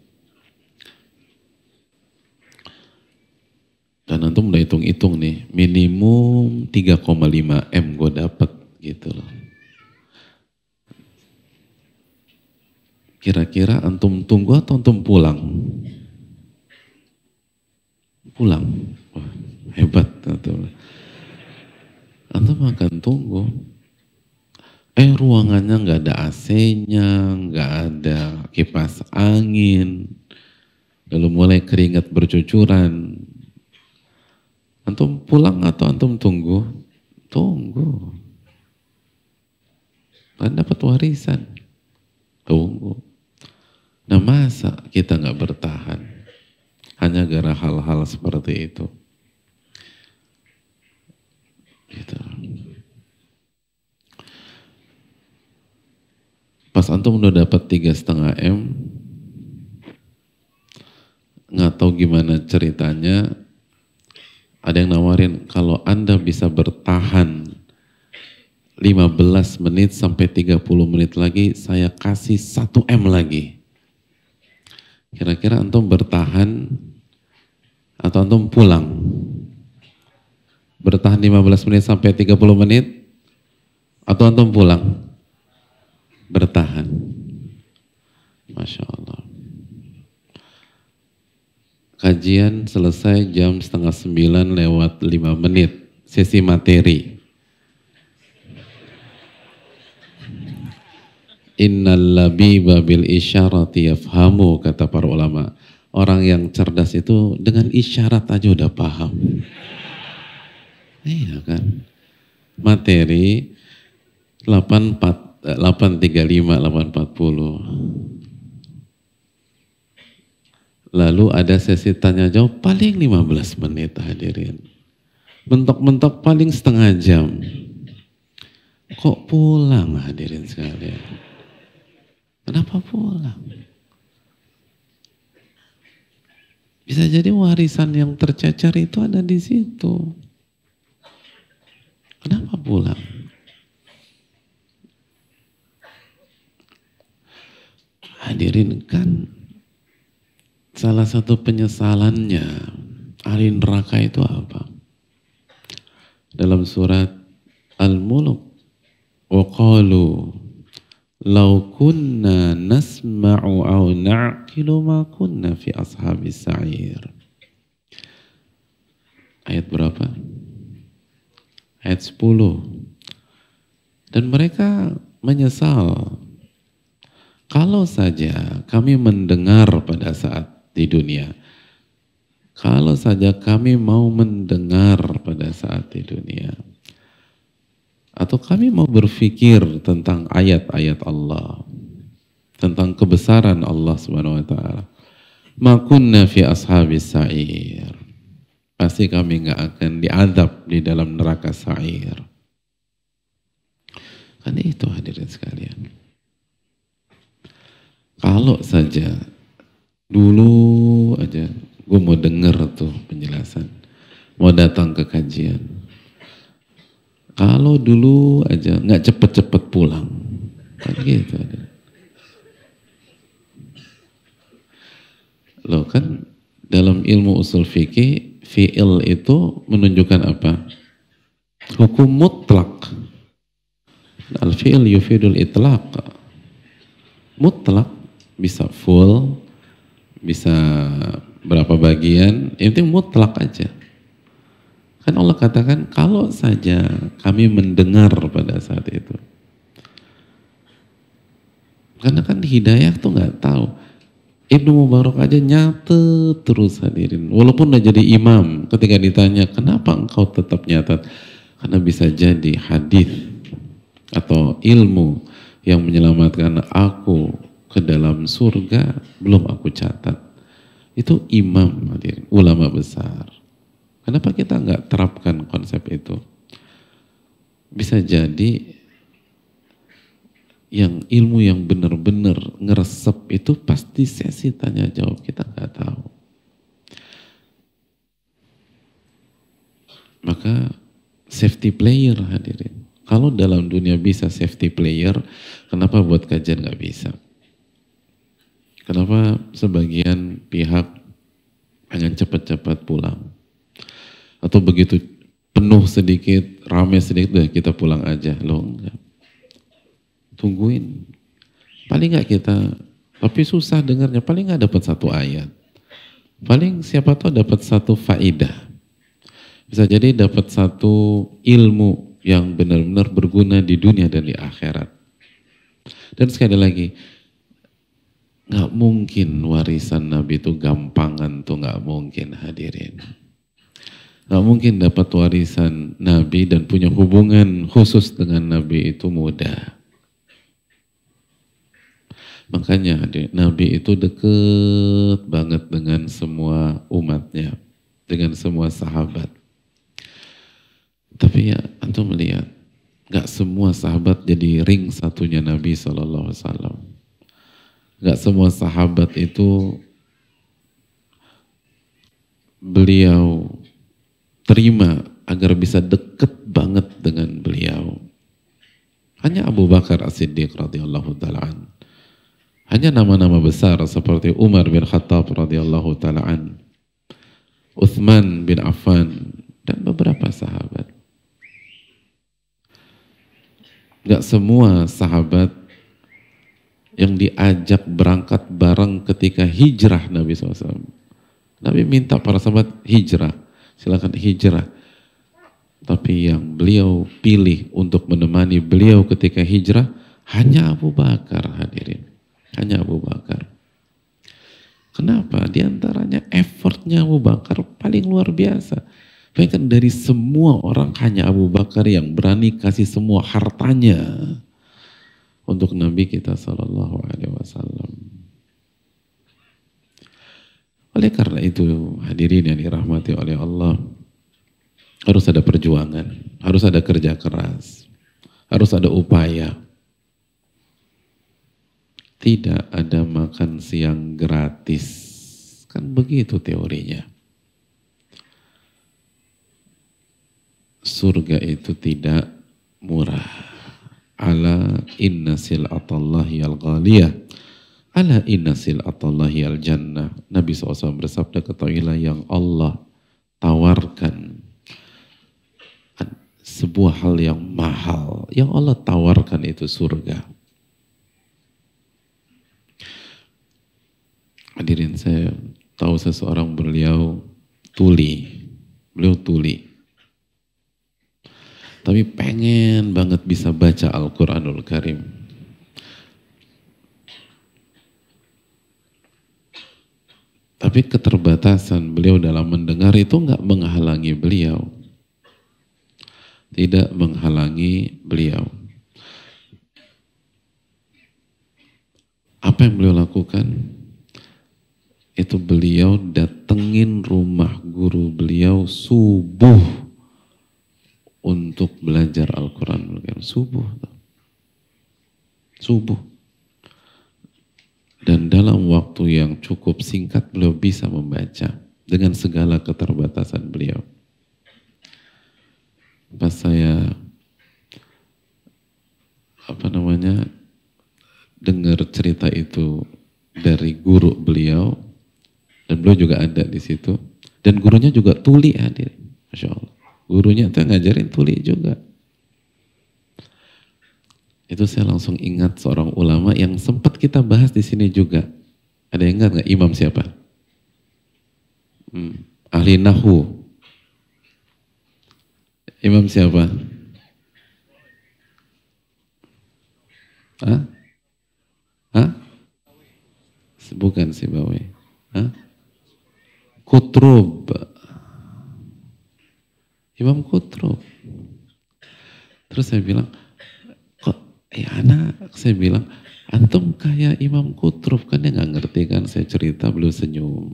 Dan antum udah hitung-hitung nih, minimum 3,5 M gue dapet gitu loh. Kira-kira antum tunggu atau antum pulang? Pulang. Wah, hebat. Antum. antum akan tunggu. Eh ruangannya nggak ada AC-nya, nggak ada kipas angin. Lalu mulai keringat bercucuran, Antum pulang atau antum tunggu? Tunggu. Kan dapat warisan. Tunggu. Nah masa kita nggak bertahan? Hanya gara hal-hal seperti itu. Gitu. Pas antum udah dapat tiga setengah m, nggak tahu gimana ceritanya, ada yang nawarin kalau Anda bisa bertahan 15 menit sampai 30 menit lagi, saya kasih 1 M lagi. Kira-kira antum bertahan atau antum pulang? Bertahan 15 menit sampai 30 menit atau antum pulang? Bertahan. Masya Allah. Kajian selesai jam setengah sembilan lewat lima menit. Sesi materi. Innal labiba bil isyarati yafhamu kata para ulama. Orang yang cerdas itu dengan isyarat aja udah paham. Iya kan? Materi 84 835 840 Lalu ada sesi tanya jawab paling 15 menit hadirin. Mentok-mentok paling setengah jam. Kok pulang hadirin sekalian? Kenapa pulang? Bisa jadi warisan yang tercecer itu ada di situ. Kenapa pulang? Hadirin kan salah satu penyesalannya ahli neraka itu apa? Dalam surat wa qalu law kunna nasma'u aw na'qilu ma kunna fi ashabis sa'ir. Ayat berapa? Ayat 10. Dan mereka menyesal kalau saja kami mendengar pada saat di dunia, kalau saja kami mau mendengar pada saat di dunia, atau kami mau berpikir tentang ayat-ayat Allah, tentang kebesaran Allah Subhanahu wa taala. Makunna fi ashabis sa'ir. Pasti kami nggak akan diadab di dalam neraka sa'ir. Kan itu hadirin sekalian. Kalau saja dulu aja gue mau denger tuh penjelasan, mau datang ke kajian. Kalau dulu aja nggak cepet-cepet pulang, kan gitu. Loh kan dalam ilmu usul fikih fi'il itu menunjukkan apa? Hukum mutlak. Al-fi'il yufidul itlaq. Mutlak bisa full, bisa berapa bagian, yang penting mutlak aja. Kan Allah katakan kalau saja kami mendengar pada saat itu. Karena kan hidayah tuh nggak tahu. Ibnu Mubarak aja nyatet terus hadirin. Walaupun udah jadi imam, ketika ditanya kenapa engkau tetap nyatet? Karena bisa jadi hadis atau ilmu yang menyelamatkan aku ke dalam surga belum aku catat. Itu imam ulama besar. Kenapa kita nggak terapkan konsep itu? Bisa jadi yang ilmu yang benar-benar ngeresep itu pasti sesi tanya jawab kita nggak tahu. Maka safety player hadirin. Kalau dalam dunia bisa safety player, kenapa buat kajian nggak bisa? Kenapa sebagian pihak pengen cepat-cepat pulang? Atau begitu penuh sedikit, ramai sedikit, deh kita pulang aja. Loh enggak. Tungguin. Paling enggak kita, tapi susah dengarnya, paling enggak dapat satu ayat. Paling siapa tahu dapat satu faidah. Bisa jadi dapat satu ilmu yang benar-benar berguna di dunia dan di akhirat. Dan sekali lagi, Nggak mungkin warisan Nabi itu gampangan tuh nggak mungkin hadirin. Nggak mungkin dapat warisan Nabi dan punya hubungan khusus dengan Nabi itu mudah. Makanya hadirin, Nabi itu deket banget dengan semua umatnya, dengan semua sahabat. Tapi ya, antum melihat, nggak semua sahabat jadi ring satunya Nabi Shallallahu Gak semua sahabat itu beliau terima agar bisa deket banget dengan beliau. Hanya Abu Bakar As-Siddiq radhiyallahu taala Hanya nama-nama besar seperti Umar bin Khattab radhiyallahu taala Uthman bin Affan dan beberapa sahabat. Gak semua sahabat yang diajak berangkat bareng ketika hijrah Nabi SAW. Nabi minta para sahabat hijrah, silakan hijrah. Tapi yang beliau pilih untuk menemani beliau ketika hijrah hanya Abu Bakar hadirin. Hanya Abu Bakar. Kenapa? Di antaranya effortnya Abu Bakar paling luar biasa. Bahkan dari semua orang hanya Abu Bakar yang berani kasih semua hartanya untuk Nabi kita Sallallahu Alaihi Wasallam. Oleh karena itu hadirin yang dirahmati oleh Allah, harus ada perjuangan, harus ada kerja keras, harus ada upaya. Tidak ada makan siang gratis. Kan begitu teorinya. Surga itu tidak murah. Ala inna sil'atallahi al-ghaliyah. Ala inna sil'atallahi al-jannah. Nabi SAW bersabda ketahuilah yang Allah tawarkan sebuah hal yang mahal. Yang Allah tawarkan itu surga. Hadirin saya tahu seseorang beliau tuli. Beliau tuli. Tapi pengen banget bisa baca Al-Quranul Karim. Tapi keterbatasan beliau dalam mendengar itu nggak menghalangi beliau tidak menghalangi beliau. Apa yang beliau lakukan? Itu beliau datengin rumah guru beliau subuh untuk belajar Al-Quran. Subuh. Subuh. Dan dalam waktu yang cukup singkat beliau bisa membaca dengan segala keterbatasan beliau pas saya apa namanya dengar cerita itu dari guru beliau dan beliau juga ada di situ dan gurunya juga tuli hadir masya Allah gurunya itu ngajarin tuli juga itu saya langsung ingat seorang ulama yang sempat kita bahas di sini juga ada yang ingat nggak imam siapa hmm, ahli nahu Imam siapa? Hah? Hah? Bukan si Bawi. Hah? Kutrub. Imam Kutrub. Terus saya bilang, kok ya anak, saya bilang, antum kayak Imam Kutrub kan dia nggak ngerti kan saya cerita beliau senyum.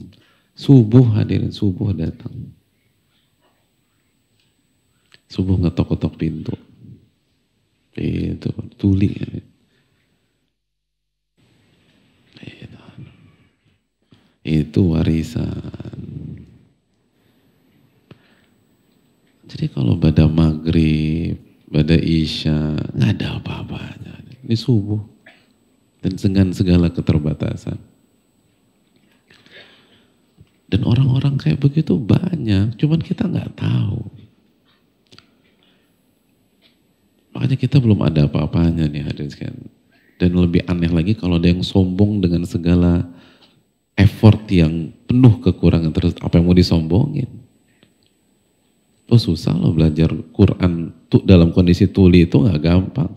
Subuh hadirin subuh datang. Subuh ngetok-ketok pintu. Itu tuli. Itu warisan. Jadi kalau pada maghrib, pada isya, nggak ada apa-apanya. Ini subuh. Dan dengan segala keterbatasan. Dan orang-orang kayak begitu banyak, cuman kita nggak tahu. Makanya kita belum ada apa-apanya nih hadirin sekalian. Dan lebih aneh lagi kalau ada yang sombong dengan segala effort yang penuh kekurangan terus apa yang mau disombongin. Oh susah loh belajar Quran tuh dalam kondisi tuli itu nggak gampang.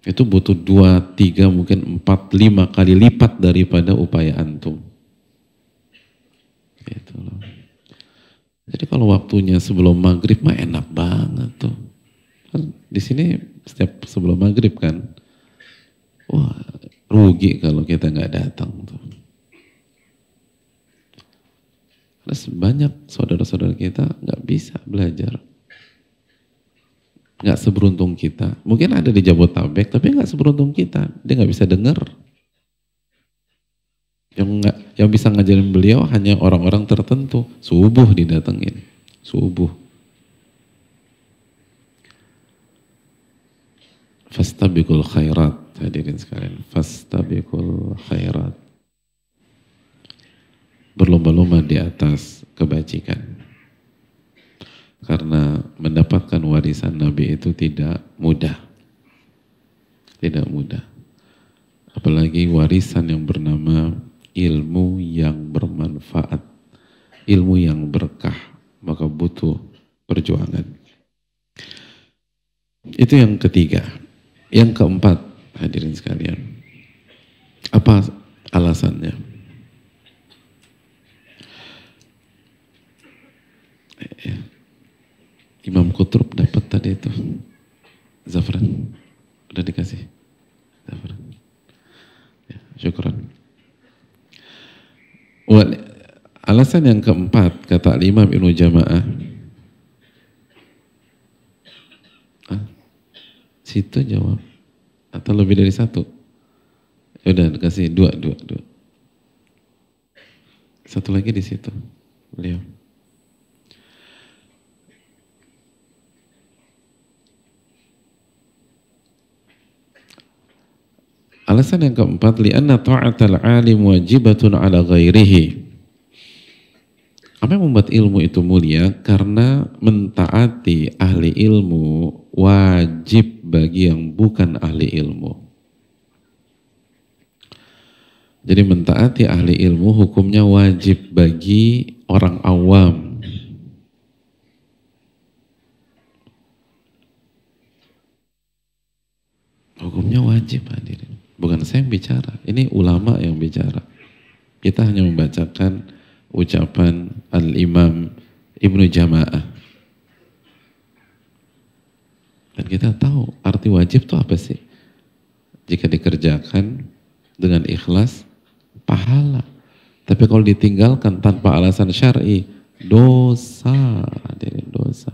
Itu butuh dua, tiga, mungkin empat, lima kali lipat daripada upaya antum. Gitu loh. Jadi kalau waktunya sebelum maghrib mah enak banget tuh. Kan di sini setiap sebelum maghrib kan, wah rugi kalau kita nggak datang tuh. Karena banyak saudara-saudara kita nggak bisa belajar. Nggak seberuntung kita. Mungkin ada di Jabotabek, tapi nggak seberuntung kita. Dia nggak bisa dengar. Yang nggak, yang bisa ngajarin beliau hanya orang-orang tertentu. Subuh didatengin. Subuh. Fastabikul khairat hadirin sekalian. Fastabikul khairat. Berlomba-lomba di atas kebajikan. Karena mendapatkan warisan Nabi itu tidak mudah. Tidak mudah. Apalagi warisan yang bernama ilmu yang bermanfaat. Ilmu yang berkah. Maka butuh perjuangan. Itu yang ketiga. Yang keempat, hadirin sekalian. Apa alasannya? Imam Kutrup dapat tadi itu. Zafran. Udah dikasih. Zafran. Ya, syukuran. Alasan yang keempat kata Imam Ibnu Jamaah. Ah, situ jawab. Atau lebih dari satu? Ya udah dikasih dua dua dua. Satu lagi di situ. Beliau. Alasan yang keempat, lianna ta'atal alim wajibatun ala ghairihi. Apa yang membuat ilmu itu mulia? Karena mentaati ahli ilmu wajib bagi yang bukan ahli ilmu. Jadi mentaati ahli ilmu hukumnya wajib bagi orang awam. Hukumnya wajib hadirin. Bukan saya yang bicara, ini ulama yang bicara. Kita hanya membacakan ucapan Al-Imam Ibnu Jamaah. Dan kita tahu arti wajib itu apa sih? Jika dikerjakan dengan ikhlas, pahala. Tapi kalau ditinggalkan tanpa alasan syar'i, dosa. Hadirin dosa.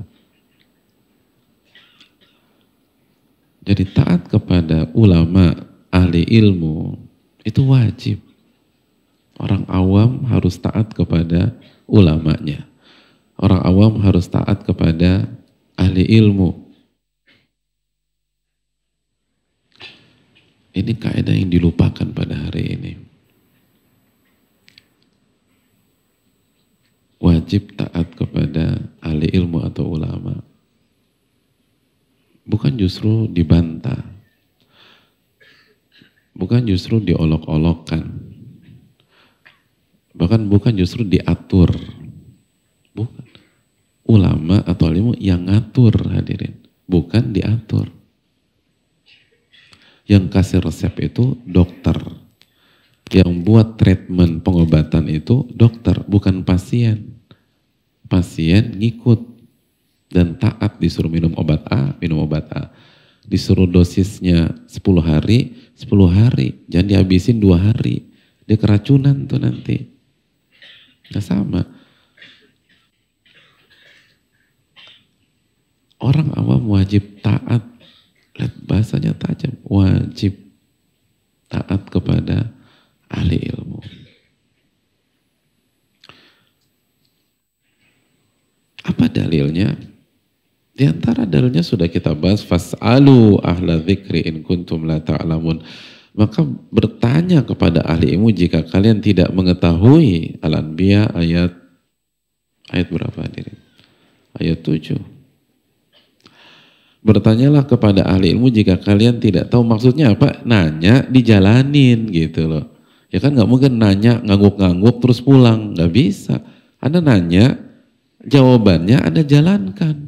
Jadi taat kepada ulama ahli ilmu itu wajib. Orang awam harus taat kepada ulamanya. Orang awam harus taat kepada ahli ilmu. Ini kaidah yang dilupakan pada hari ini. Wajib taat kepada ahli ilmu atau ulama. Bukan justru dibantah bukan justru diolok-olokkan. Bahkan bukan justru diatur. Bukan. Ulama atau ilmu yang ngatur hadirin. Bukan diatur. Yang kasih resep itu dokter. Yang buat treatment pengobatan itu dokter, bukan pasien. Pasien ngikut dan taat disuruh minum obat A, minum obat A. Disuruh dosisnya 10 hari, 10 hari, jangan dihabisin dua hari. Dia keracunan tuh nanti. Nah sama. Orang awam wajib taat. Lihat bahasanya tajam. Wajib taat kepada ahli ilmu. Apa dalilnya? Di antara dalilnya sudah kita bahas fasalu ahla dzikri in kuntum la ta'lamun. Maka bertanya kepada ahli ilmu jika kalian tidak mengetahui Al-Anbiya ayat ayat berapa hadirin? Ayat 7. Bertanyalah kepada ahli ilmu jika kalian tidak tahu maksudnya apa? Nanya dijalanin gitu loh. Ya kan nggak mungkin nanya ngangguk-ngangguk terus pulang, nggak bisa. Anda nanya, jawabannya Anda jalankan.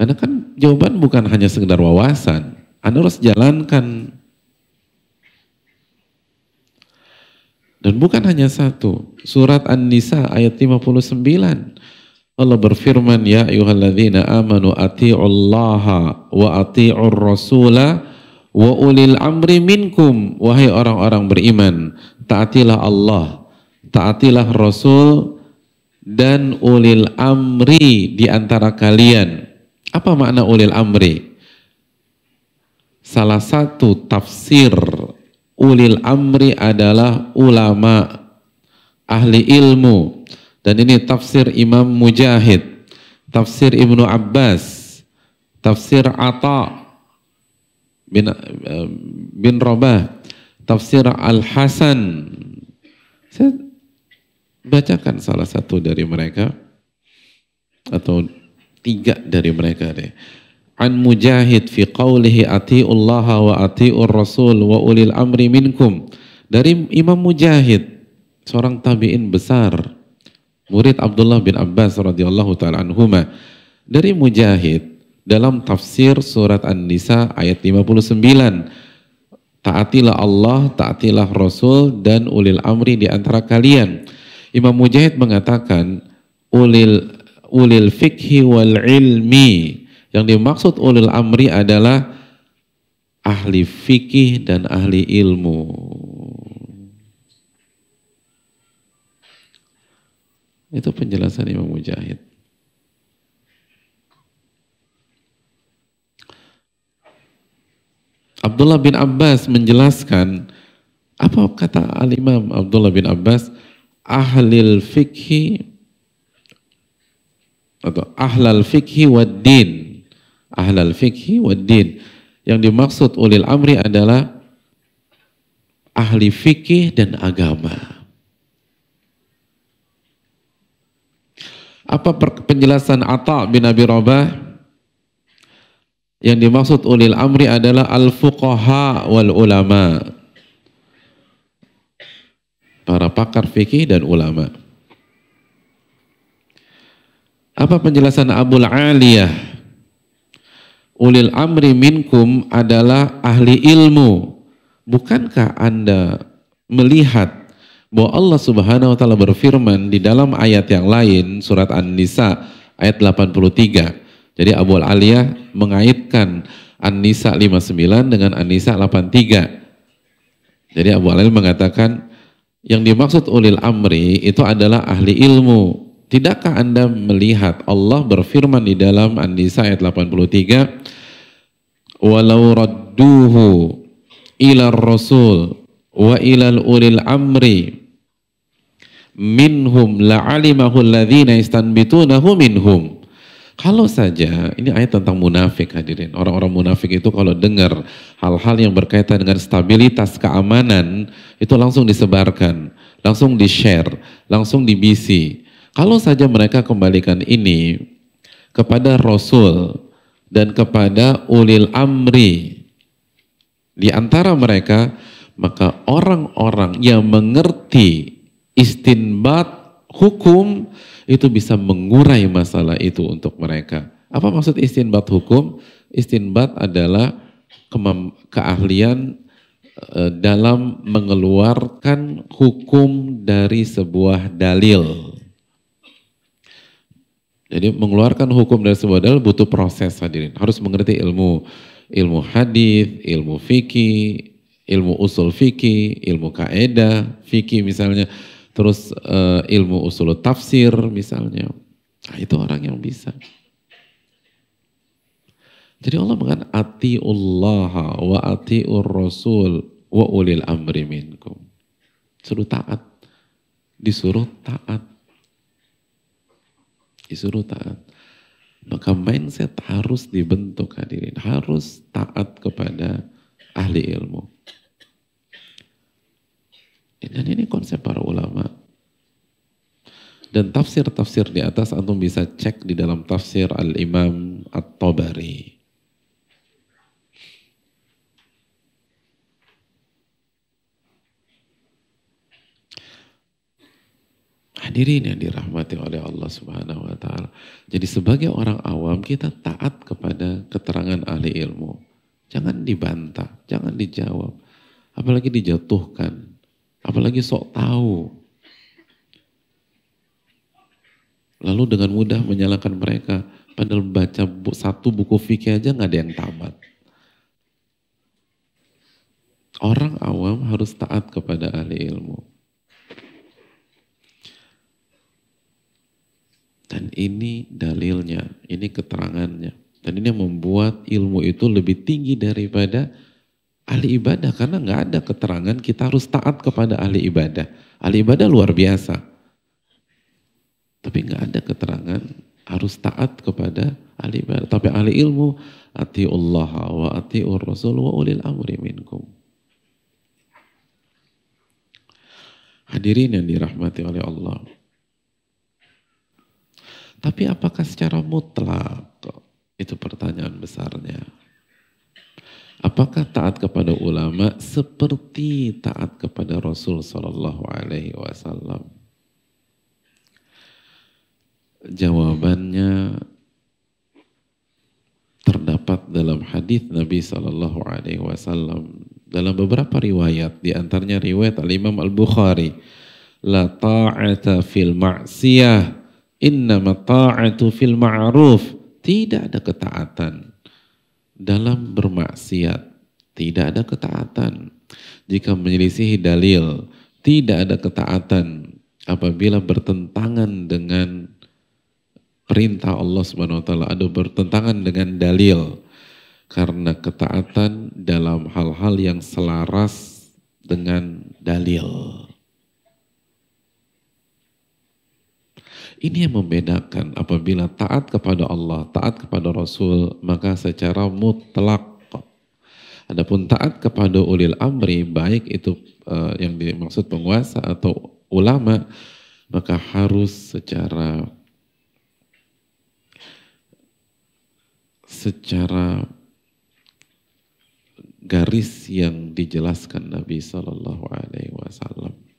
Karena kan jawaban bukan hanya sekedar wawasan. Anda harus jalankan. Dan bukan hanya satu. Surat An-Nisa ayat 59. Allah berfirman, Ya ayuhalladzina amanu ati'ullaha wa ati'ur rasula wa ulil amri minkum. Wahai orang-orang beriman, taatilah Allah, taatilah Rasul, dan ulil amri di antara kalian apa makna ulil amri? Salah satu tafsir ulil amri adalah ulama ahli ilmu dan ini tafsir Imam Mujahid, tafsir Ibnu Abbas, tafsir Ata bin bin Rabah, tafsir Al Hasan. Saya bacakan salah satu dari mereka atau tiga dari mereka deh. An Mujahid fi qawlihi ati'ullah wa ati'ur rasul wa ulil amri minkum. Dari Imam Mujahid, seorang tabi'in besar, murid Abdullah bin Abbas radhiyallahu taala anhuma. Dari Mujahid dalam tafsir surat An-Nisa ayat 59 taatilah Allah, taatilah Rasul dan ulil amri di antara kalian. Imam Mujahid mengatakan ulil ulil fikhi wal ilmi. Yang dimaksud ulil amri adalah ahli fikih dan ahli ilmu. Itu penjelasan Imam Mujahid. Abdullah bin Abbas menjelaskan apa kata al-Imam Abdullah bin Abbas ahlil fikhi atau ahlal fikhi wad din. Ahlal fikhi wad din. Yang dimaksud ulil amri adalah ahli fikih dan agama. Apa penjelasan Atta bin Abi Rabah? Yang dimaksud ulil amri adalah al-fuqaha wal ulama. Para pakar fikih dan ulama. Apa penjelasan Abul Aliyah? Ulil amri minkum adalah ahli ilmu. Bukankah Anda melihat bahwa Allah Subhanahu wa taala berfirman di dalam ayat yang lain surat An-Nisa ayat 83 jadi Abu Aliyah mengaitkan An-Nisa 59 dengan An-Nisa 83. Jadi Abu Aliyah mengatakan yang dimaksud ulil amri itu adalah ahli ilmu. Tidakkah Anda melihat Allah berfirman di dalam An-Nisa ayat 83 walau radduhu ila rasul wa ilal ulil amri minhum la'alimahu alladhina istanbitunahu minhum kalau saja, ini ayat tentang munafik hadirin. Orang-orang munafik itu kalau dengar hal-hal yang berkaitan dengan stabilitas keamanan, itu langsung disebarkan, langsung di-share, langsung dibisi. Kalau saja mereka kembalikan ini kepada Rasul dan kepada ulil amri di antara mereka, maka orang-orang yang mengerti istinbat hukum itu bisa mengurai masalah itu untuk mereka. Apa maksud istinbat hukum? Istinbat adalah keahlian e, dalam mengeluarkan hukum dari sebuah dalil. Jadi mengeluarkan hukum dari sebuah dalil butuh proses hadirin. Harus mengerti ilmu ilmu hadis, ilmu fikih, ilmu usul fikih, ilmu kaidah fikih misalnya terus uh, ilmu usul tafsir misalnya. Nah, itu orang yang bisa. Jadi Allah mengatakan atiullah wa atiur rasul wa ulil amri minkum. Suruh taat. Disuruh taat. Disuruh taat. Maka mindset harus dibentuk hadirin. Harus taat kepada ahli ilmu. Dan ini konsep para ulama. Dan tafsir-tafsir di atas antum bisa cek di dalam tafsir Al-Imam At-Tabari. Hadirin yang dirahmati oleh Allah Subhanahu wa taala. Jadi sebagai orang awam kita taat kepada keterangan ahli ilmu. Jangan dibantah, jangan dijawab, apalagi dijatuhkan. Apalagi sok tahu. Lalu dengan mudah menyalahkan mereka. Padahal baca satu buku fikih aja nggak ada yang tamat. Orang awam harus taat kepada ahli ilmu. Dan ini dalilnya, ini keterangannya. Dan ini yang membuat ilmu itu lebih tinggi daripada ahli ibadah karena nggak ada keterangan kita harus taat kepada ahli ibadah. Ahli ibadah luar biasa. Tapi nggak ada keterangan harus taat kepada ahli ibadah. Tapi ahli ilmu Allah wa atiur rasul wa ulil amri minkum. Hadirin yang dirahmati oleh Allah. Tapi apakah secara mutlak? Itu pertanyaan besarnya. Apakah taat kepada ulama seperti taat kepada Rasul Sallallahu Alaihi Wasallam? Jawabannya terdapat dalam hadis Nabi Sallallahu Alaihi Wasallam dalam beberapa riwayat, di antaranya riwayat Al Imam Al Bukhari, la ta'ata fil ma'siyah, innama ta'atu fil ma'ruf. Tidak ada ketaatan dalam bermaksiat tidak ada ketaatan. Jika menyelisihi dalil, tidak ada ketaatan apabila bertentangan dengan perintah Allah Subhanahu wa ada bertentangan dengan dalil. karena ketaatan dalam hal-hal yang selaras dengan dalil. Ini yang membedakan apabila taat kepada Allah, taat kepada Rasul, maka secara mutlak. Adapun taat kepada ulil amri, baik itu uh, yang dimaksud penguasa atau ulama, maka harus secara secara garis yang dijelaskan Nabi Shallallahu Alaihi Wasallam.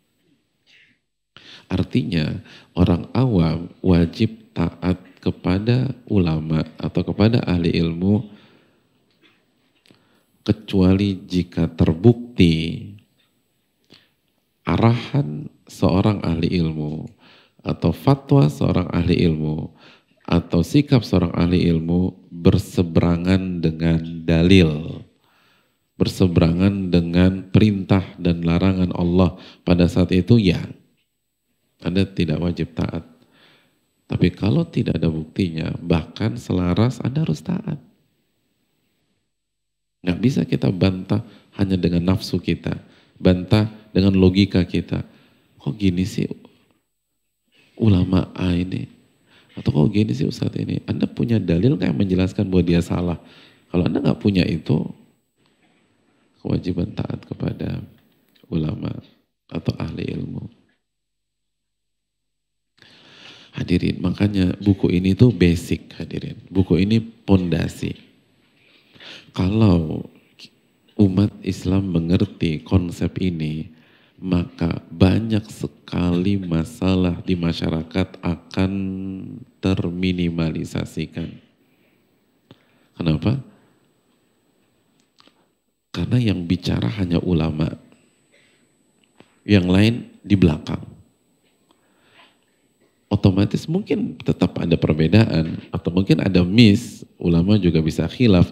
Artinya orang awam wajib taat kepada ulama atau kepada ahli ilmu kecuali jika terbukti arahan seorang ahli ilmu atau fatwa seorang ahli ilmu atau sikap seorang ahli ilmu berseberangan dengan dalil berseberangan dengan perintah dan larangan Allah pada saat itu ya anda tidak wajib taat. Tapi kalau tidak ada buktinya, bahkan selaras Anda harus taat. Nggak bisa kita bantah hanya dengan nafsu kita. Bantah dengan logika kita. Kok gini sih ulama A ini? Atau kok gini sih Ustadz ini? Anda punya dalil yang menjelaskan bahwa dia salah? Kalau Anda nggak punya itu, kewajiban taat kepada ulama atau ahli ilmu. Hadirin, makanya buku ini tuh basic hadirin. Buku ini pondasi. Kalau umat Islam mengerti konsep ini, maka banyak sekali masalah di masyarakat akan terminimalisasikan. Kenapa? Karena yang bicara hanya ulama. Yang lain di belakang otomatis mungkin tetap ada perbedaan atau mungkin ada miss, ulama juga bisa khilaf,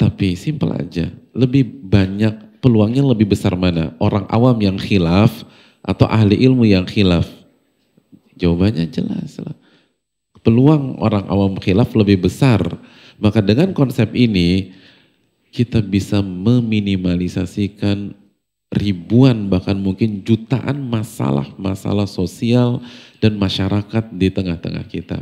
tapi simpel aja, lebih banyak peluangnya lebih besar mana? Orang awam yang khilaf atau ahli ilmu yang khilaf? Jawabannya jelas lah. Peluang orang awam khilaf lebih besar. Maka dengan konsep ini kita bisa meminimalisasikan ribuan bahkan mungkin jutaan masalah-masalah sosial dan masyarakat di tengah-tengah kita.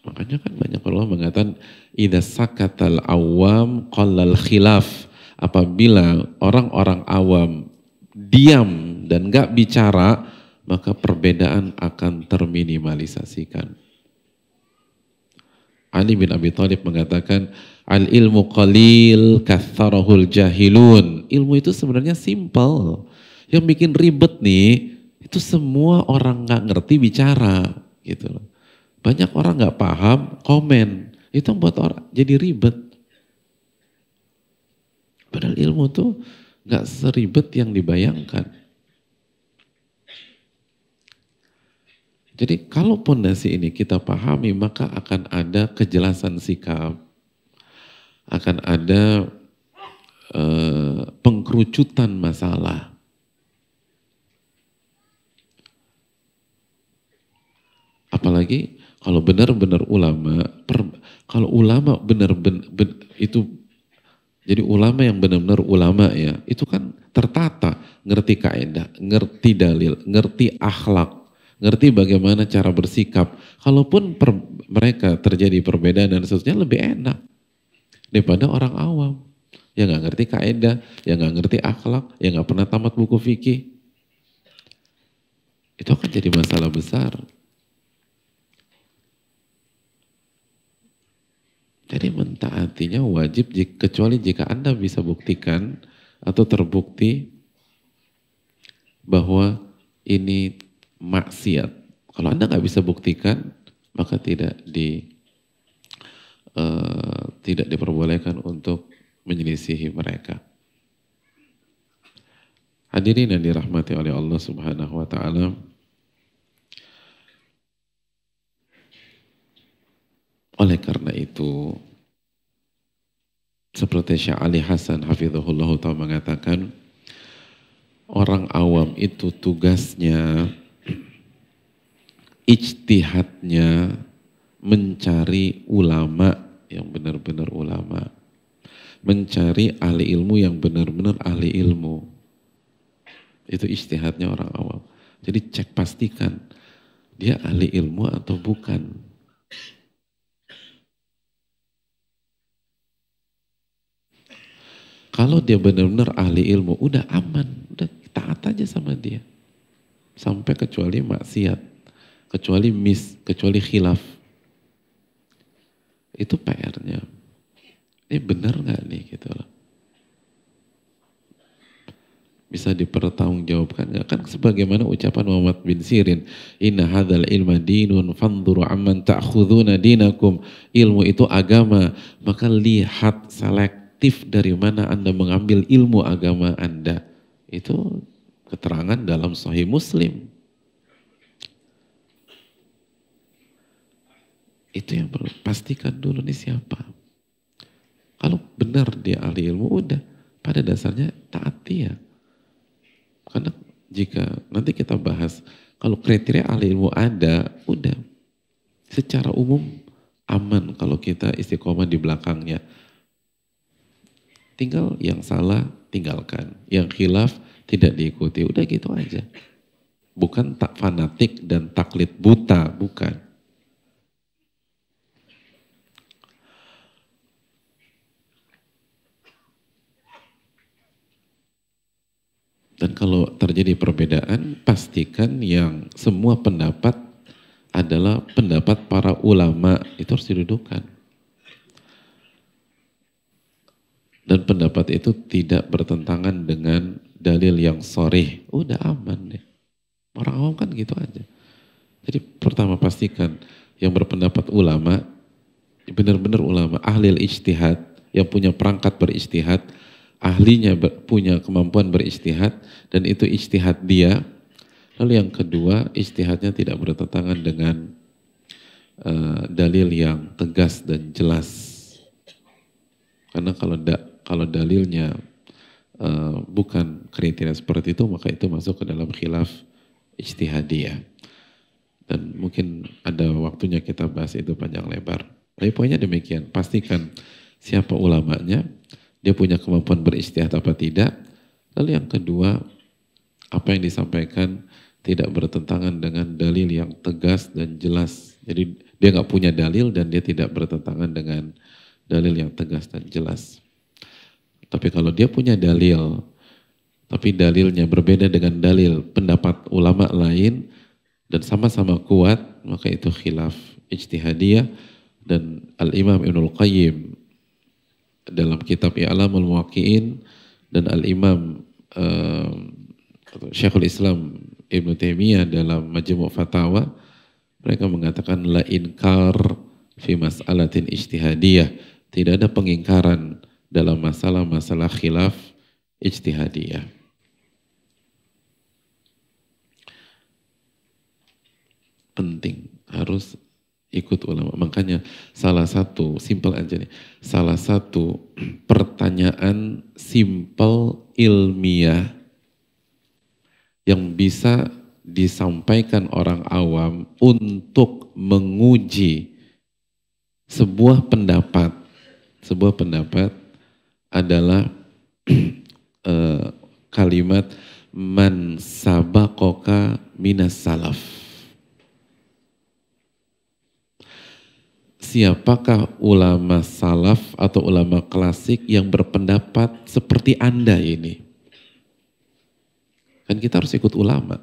Makanya kan banyak ulama mengatakan idza sakatal awam qallal khilaf. Apabila orang-orang awam diam dan gak bicara, maka perbedaan akan terminimalisasikan. Ali bin Abi Thalib mengatakan al ilmu qalil katharahul jahilun. Ilmu itu sebenarnya simpel. Yang bikin ribet nih, itu semua orang nggak ngerti bicara gitu loh. Banyak orang nggak paham, komen. Itu membuat orang jadi ribet. Padahal ilmu tuh nggak seribet yang dibayangkan. Jadi kalau pondasi ini kita pahami maka akan ada kejelasan sikap, akan ada uh, pengkerucutan masalah. Apalagi kalau benar-benar ulama, per, kalau ulama benar-benar itu jadi ulama yang benar-benar ulama ya, itu kan tertata, ngerti kaidah, ngerti dalil, ngerti akhlak, ngerti bagaimana cara bersikap. Kalaupun per, mereka terjadi perbedaan dan seterusnya lebih enak daripada orang awam yang nggak ngerti kaidah, yang nggak ngerti akhlak, yang nggak pernah tamat buku fikih. Itu akan jadi masalah besar. Jadi mentaatinya wajib kecuali jika Anda bisa buktikan atau terbukti bahwa ini maksiat. Kalau Anda nggak bisa buktikan, maka tidak di uh, tidak diperbolehkan untuk menyelisihi mereka. Hadirin yang dirahmati oleh Allah Subhanahu wa taala. Oleh karena itu, seperti Syekh Ali Hasan hafizahullah ta'ala mengatakan, orang awam itu tugasnya, ijtihadnya mencari ulama yang benar-benar ulama. Mencari ahli ilmu yang benar-benar ahli ilmu. Itu istihadnya orang awam. Jadi cek pastikan dia ahli ilmu atau bukan. Kalau dia benar-benar ahli ilmu, udah aman, udah taat aja sama dia. Sampai kecuali maksiat, kecuali mis, kecuali khilaf. Itu PR-nya. Ini benar nggak nih gitu loh bisa dipertanggungjawabkan nggak kan sebagaimana ucapan Muhammad bin Sirin inna hadzal ilma dinun fanzuru amman ta'khuduna dinakum ilmu itu agama maka lihat selektif dari mana Anda mengambil ilmu agama Anda. Itu keterangan dalam sahih Muslim. Itu yang perlu pastikan dulu nih siapa. Kalau benar dia ahli ilmu udah. Pada dasarnya taat dia karena jika nanti kita bahas, kalau kriteria ahli ilmu ada, udah. Secara umum aman kalau kita istiqomah di belakangnya. Tinggal yang salah tinggalkan, yang khilaf tidak diikuti, udah gitu aja. Bukan tak fanatik dan taklid buta, bukan. Dan kalau terjadi perbedaan, pastikan yang semua pendapat adalah pendapat para ulama, itu harus didudukan. Dan pendapat itu tidak bertentangan dengan dalil yang sorih. Udah aman deh. Orang awam kan gitu aja. Jadi pertama pastikan yang berpendapat ulama, benar-benar ulama, ahli ijtihad, yang punya perangkat beristihad, ahlinya punya kemampuan beristihad dan itu istihad dia. Lalu yang kedua, istihadnya tidak bertentangan dengan uh, dalil yang tegas dan jelas. Karena kalau da, kalau dalilnya uh, bukan kriteria seperti itu, maka itu masuk ke dalam khilaf ijtihadiyah. Dan mungkin ada waktunya kita bahas itu panjang lebar. Tapi poinnya demikian, pastikan siapa ulamanya, dia punya kemampuan beristihad apa tidak. Lalu yang kedua, apa yang disampaikan tidak bertentangan dengan dalil yang tegas dan jelas. Jadi dia nggak punya dalil dan dia tidak bertentangan dengan dalil yang tegas dan jelas. Tapi kalau dia punya dalil, tapi dalilnya berbeda dengan dalil pendapat ulama lain dan sama-sama kuat, maka itu khilaf ijtihadiyah dan Al-Imam Ibnul Qayyim dalam kitab I'lamul Muwaqqi'in dan Al-Imam uh, Syekhul Islam Ibn Taimiyah dalam Majmu' Fatawa mereka mengatakan la inkar fi mas'alatin ijtihadiyah. Tidak ada pengingkaran dalam masalah-masalah khilaf ijtihadiyah penting harus ikut ulama. Makanya salah satu, simpel aja nih, salah satu pertanyaan simpel ilmiah yang bisa disampaikan orang awam untuk menguji sebuah pendapat, sebuah pendapat adalah uh, kalimat man sabakoka minas salaf siapakah ulama salaf atau ulama klasik yang berpendapat seperti Anda ini? Kan kita harus ikut ulama.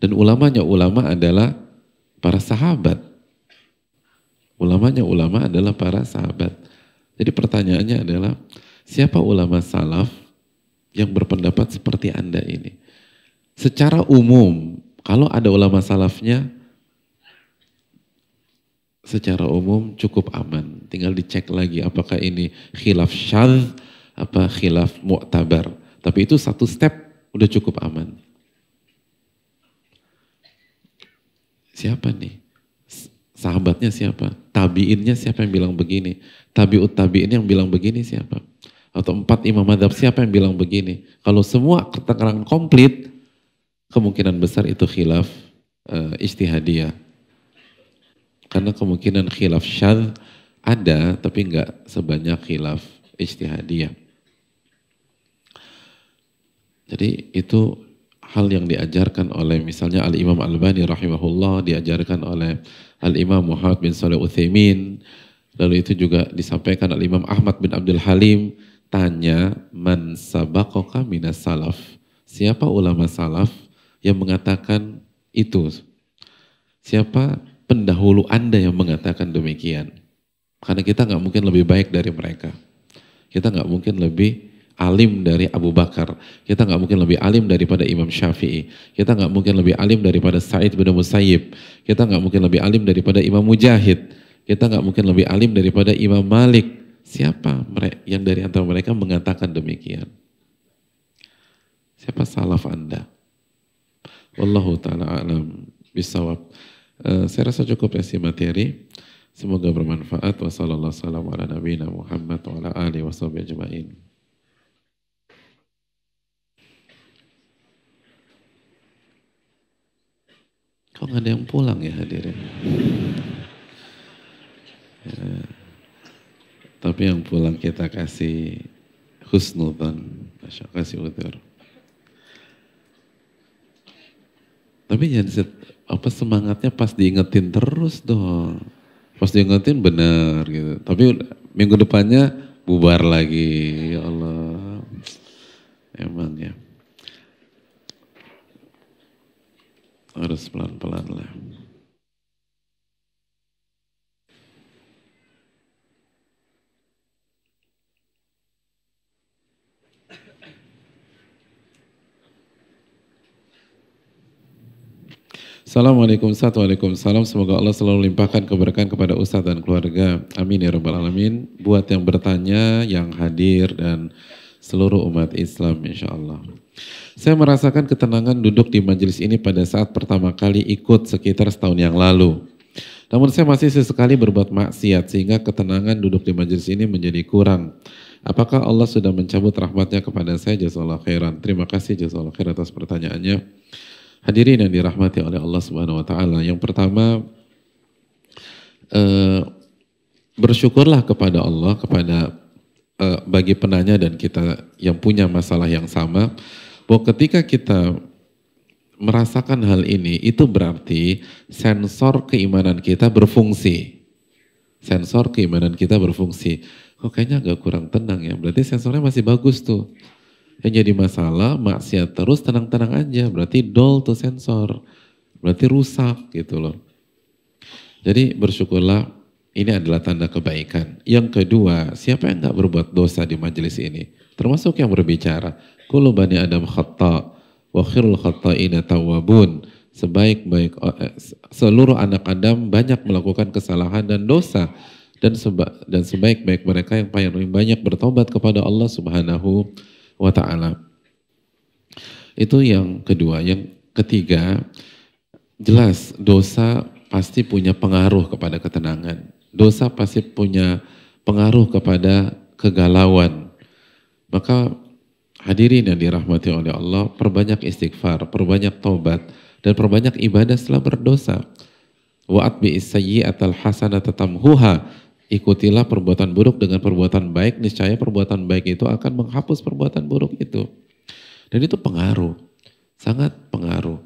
Dan ulamanya ulama adalah para sahabat. Ulamanya ulama adalah para sahabat. Jadi pertanyaannya adalah, siapa ulama salaf yang berpendapat seperti Anda ini? Secara umum, kalau ada ulama salafnya, secara umum cukup aman. Tinggal dicek lagi apakah ini khilaf syadz apa khilaf mu'tabar. Tapi itu satu step udah cukup aman. Siapa nih? Sahabatnya siapa? Tabiinnya siapa yang bilang begini? Tabiut tabiin yang bilang begini siapa? Atau empat imam madhab siapa yang bilang begini? Kalau semua keterangan komplit, kemungkinan besar itu khilaf uh, istihadiyah karena kemungkinan khilaf syadz ada tapi nggak sebanyak khilaf ijtihadiyah. Jadi itu hal yang diajarkan oleh misalnya Al-Imam Al-Bani rahimahullah, diajarkan oleh Al-Imam Muhammad bin Saleh Uthaymin, lalu itu juga disampaikan Al-Imam Ahmad bin Abdul Halim, tanya man sabaqaka minas salaf. Siapa ulama salaf yang mengatakan itu? Siapa pendahulu Anda yang mengatakan demikian? Karena kita nggak mungkin lebih baik dari mereka. Kita nggak mungkin lebih alim dari Abu Bakar. Kita nggak mungkin lebih alim daripada Imam Syafi'i. Kita nggak mungkin lebih alim daripada Sa'id bin Musayyib. Kita nggak mungkin lebih alim daripada Imam Mujahid. Kita nggak mungkin lebih alim daripada Imam Malik. Siapa yang dari antara mereka mengatakan demikian? Siapa salaf Anda? Wallahu ta'ala alam bisawab. Uh, saya rasa cukup ya materi. Semoga bermanfaat. Wassalamualaikum warahmatullahi wabarakatuh. Kok ada yang pulang ya hadirin? Ya. Tapi yang pulang kita kasih husnudan, kasih udur. Tapi jangan apa semangatnya pas diingetin terus dong. Pas diingetin benar gitu. Tapi minggu depannya bubar lagi. Ya Allah. Emang ya. Harus pelan-pelan lah. Assalamualaikum Waalaikumsalam. Semoga Allah selalu limpahkan keberkahan kepada Ustadz dan keluarga. Amin ya Rabbal Alamin. Buat yang bertanya, yang hadir, dan seluruh umat Islam insya Allah. Saya merasakan ketenangan duduk di majelis ini pada saat pertama kali ikut sekitar setahun yang lalu. Namun saya masih sesekali berbuat maksiat sehingga ketenangan duduk di majelis ini menjadi kurang. Apakah Allah sudah mencabut rahmatnya kepada saya? Jazakallah khairan. Terima kasih jazakallah khairan atas pertanyaannya. Hadirin yang dirahmati oleh Allah Subhanahu wa taala. Yang pertama eh, bersyukurlah kepada Allah kepada eh, bagi penanya dan kita yang punya masalah yang sama bahwa ketika kita merasakan hal ini itu berarti sensor keimanan kita berfungsi. Sensor keimanan kita berfungsi. Kok kayaknya agak kurang tenang ya. Berarti sensornya masih bagus tuh. Yang jadi masalah maksiat terus tenang-tenang aja. Berarti dull tuh sensor. Berarti rusak gitu loh. Jadi bersyukurlah ini adalah tanda kebaikan. Yang kedua, siapa yang nggak berbuat dosa di majelis ini? Termasuk yang berbicara. Kullu bani Adam khata wa khirul khata'ina tawabun. Sebaik-baik eh, seluruh anak Adam banyak melakukan kesalahan dan dosa dan seba, dan sebaik-baik mereka yang paling banyak bertobat kepada Allah Subhanahu wa taala. Itu yang kedua. Yang ketiga, jelas dosa pasti punya pengaruh kepada ketenangan. Dosa pasti punya pengaruh kepada kegalauan. Maka hadirin yang dirahmati oleh Allah, perbanyak istighfar, perbanyak taubat, dan perbanyak ibadah setelah berdosa. Wa'at bi sayyi'atal hasanata tamhuha Ikutilah perbuatan buruk dengan perbuatan baik, niscaya perbuatan baik itu akan menghapus perbuatan buruk itu. Dan itu pengaruh, sangat pengaruh.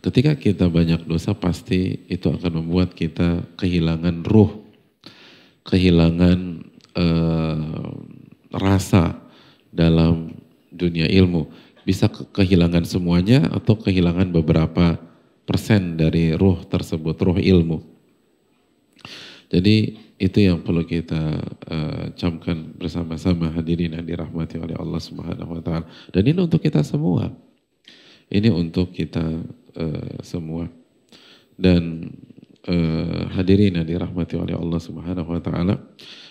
Ketika kita banyak dosa pasti itu akan membuat kita kehilangan ruh, kehilangan eh, rasa dalam dunia ilmu. Bisa kehilangan semuanya atau kehilangan beberapa persen dari ruh tersebut, ruh ilmu. Jadi itu yang perlu kita uh, camkan bersama-sama hadirin yang dirahmati oleh Allah Subhanahu wa taala. Dan ini untuk kita semua. Ini untuk kita uh, semua. Dan uh, hadirin yang dirahmati oleh Allah Subhanahu wa taala.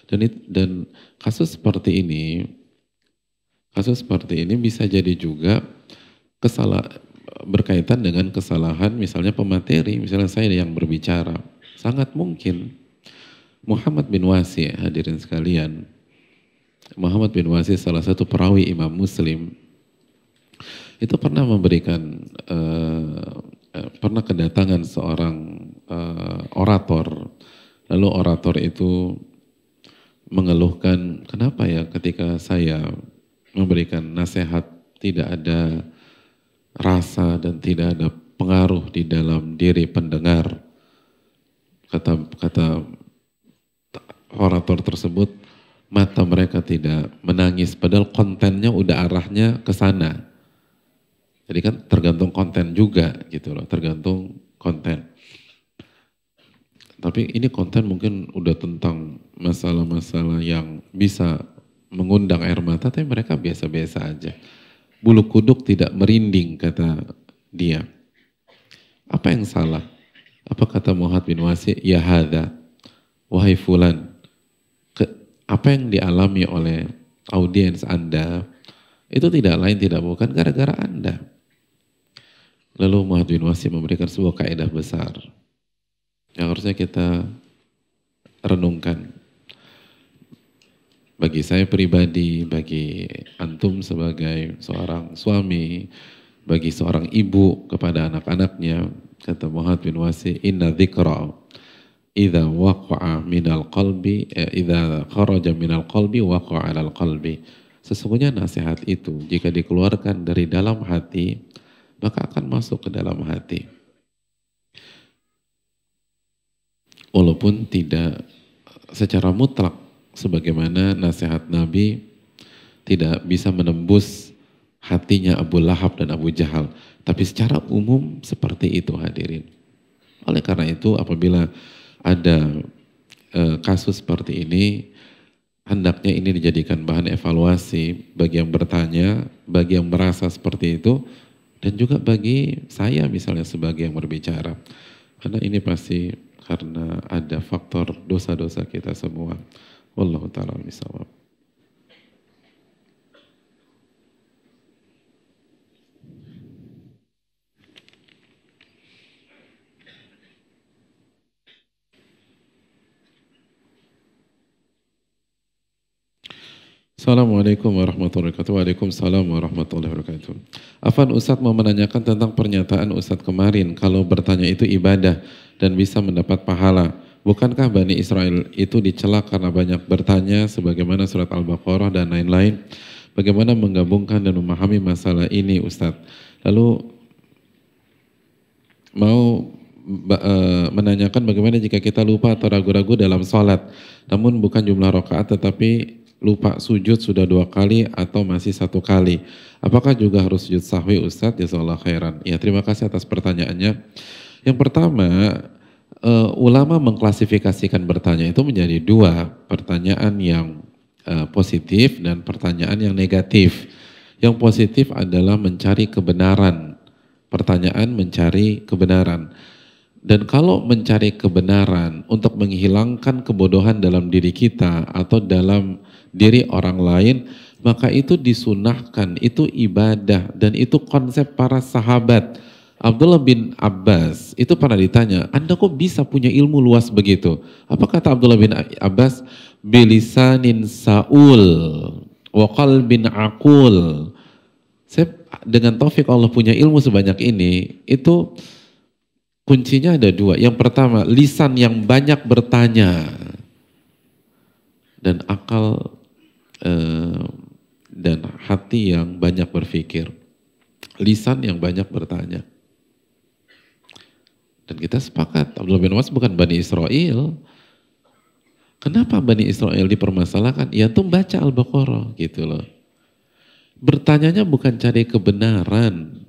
Dan dan kasus seperti ini kasus seperti ini bisa jadi juga kesalah berkaitan dengan kesalahan misalnya pemateri, misalnya saya yang berbicara. Sangat mungkin Muhammad bin Wasi hadirin sekalian. Muhammad bin Wasi salah satu perawi Imam Muslim itu pernah memberikan uh, pernah kedatangan seorang uh, orator. Lalu orator itu mengeluhkan, kenapa ya ketika saya memberikan nasihat tidak ada rasa dan tidak ada pengaruh di dalam diri pendengar. Kata kata orator tersebut, mata mereka tidak menangis padahal kontennya udah arahnya ke sana. Jadi kan tergantung konten juga gitu loh, tergantung konten. Tapi ini konten mungkin udah tentang masalah-masalah yang bisa mengundang air mata, tapi mereka biasa-biasa aja. Bulu kuduk tidak merinding, kata dia. Apa yang salah? Apa kata Muhammad bin Wasi? Ya hadha, wahai fulan. Apa yang dialami oleh audiens Anda, itu tidak lain tidak bukan gara-gara Anda. Lalu Muhammad bin Wasim memberikan sebuah kaidah besar yang harusnya kita renungkan. Bagi saya pribadi, bagi antum sebagai seorang suami, bagi seorang ibu kepada anak-anaknya, kata Muhammad bin Wasi, inna dzikra idza waqa'a minal qalbi eh, idza kharaja minal qalbi waqa'a 'alal qalbi. Sesungguhnya nasihat itu jika dikeluarkan dari dalam hati maka akan masuk ke dalam hati. Walaupun tidak secara mutlak sebagaimana nasihat Nabi tidak bisa menembus hatinya Abu Lahab dan Abu Jahal. Tapi secara umum seperti itu hadirin. Oleh karena itu apabila ada e, kasus seperti ini, hendaknya ini dijadikan bahan evaluasi bagi yang bertanya, bagi yang merasa seperti itu, dan juga bagi saya misalnya sebagai yang berbicara. Karena ini pasti karena ada faktor dosa-dosa kita semua. Wallahu ta'ala misawab. Assalamualaikum warahmatullahi wabarakatuh. Waalaikumsalam warahmatullahi wabarakatuh. Afan Ustadz mau menanyakan tentang pernyataan Ustadz kemarin kalau bertanya itu ibadah dan bisa mendapat pahala. Bukankah Bani Israel itu dicela karena banyak bertanya sebagaimana surat Al-Baqarah dan lain-lain? Bagaimana menggabungkan dan memahami masalah ini Ustadz? Lalu mau uh, menanyakan bagaimana jika kita lupa atau ragu-ragu dalam sholat, namun bukan jumlah rakaat tetapi lupa sujud sudah dua kali atau masih satu kali. Apakah juga harus sujud sahwi Ustadz? Jazakallah khairan. Ya terima kasih atas pertanyaannya. Yang pertama, uh, ulama mengklasifikasikan bertanya itu menjadi dua. Pertanyaan yang uh, positif dan pertanyaan yang negatif. Yang positif adalah mencari kebenaran. Pertanyaan mencari kebenaran. Dan kalau mencari kebenaran untuk menghilangkan kebodohan dalam diri kita atau dalam diri orang lain, maka itu disunahkan, itu ibadah, dan itu konsep para sahabat. Abdullah bin Abbas itu pernah ditanya, Anda kok bisa punya ilmu luas begitu? Apa kata Abdullah bin Abbas? Bilisanin Saul, wakal bin Akul. Saya dengan taufik Allah punya ilmu sebanyak ini, itu kuncinya ada dua. Yang pertama, lisan yang banyak bertanya dan akal Eh, dan hati yang banyak berpikir, lisan yang banyak bertanya. Dan kita sepakat, Abdullah bin Mas bukan Bani Israel. Kenapa Bani Israel dipermasalahkan? Ya tuh baca Al-Baqarah gitu loh. Bertanyanya bukan cari kebenaran.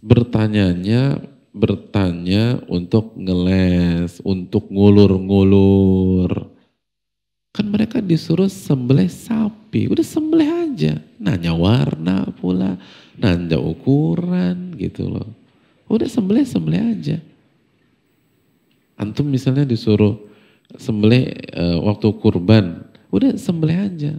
Bertanyanya bertanya untuk ngeles, untuk ngulur-ngulur Kan mereka disuruh sembelih sapi, udah sembelih aja. Nanya warna pula, nanya ukuran gitu loh. Udah sembelih sembelih aja. Antum misalnya disuruh sembelih e, waktu kurban, udah sembelih aja.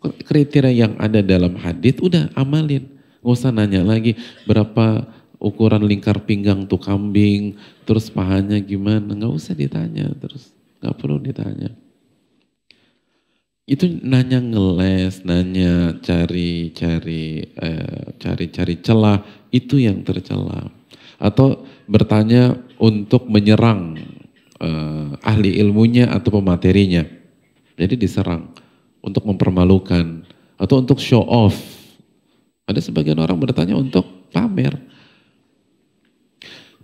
Kriteria yang ada dalam hadis udah amalin. Gak usah nanya lagi berapa ukuran lingkar pinggang tuh kambing, terus pahanya gimana, nggak usah ditanya terus. Gak perlu ditanya. Itu nanya ngeles, nanya cari-cari eh, cari-cari celah, itu yang tercela. atau bertanya untuk menyerang uh, ahli ilmunya atau pematerinya. Jadi diserang untuk mempermalukan atau untuk show off. Ada sebagian orang bertanya untuk pamer.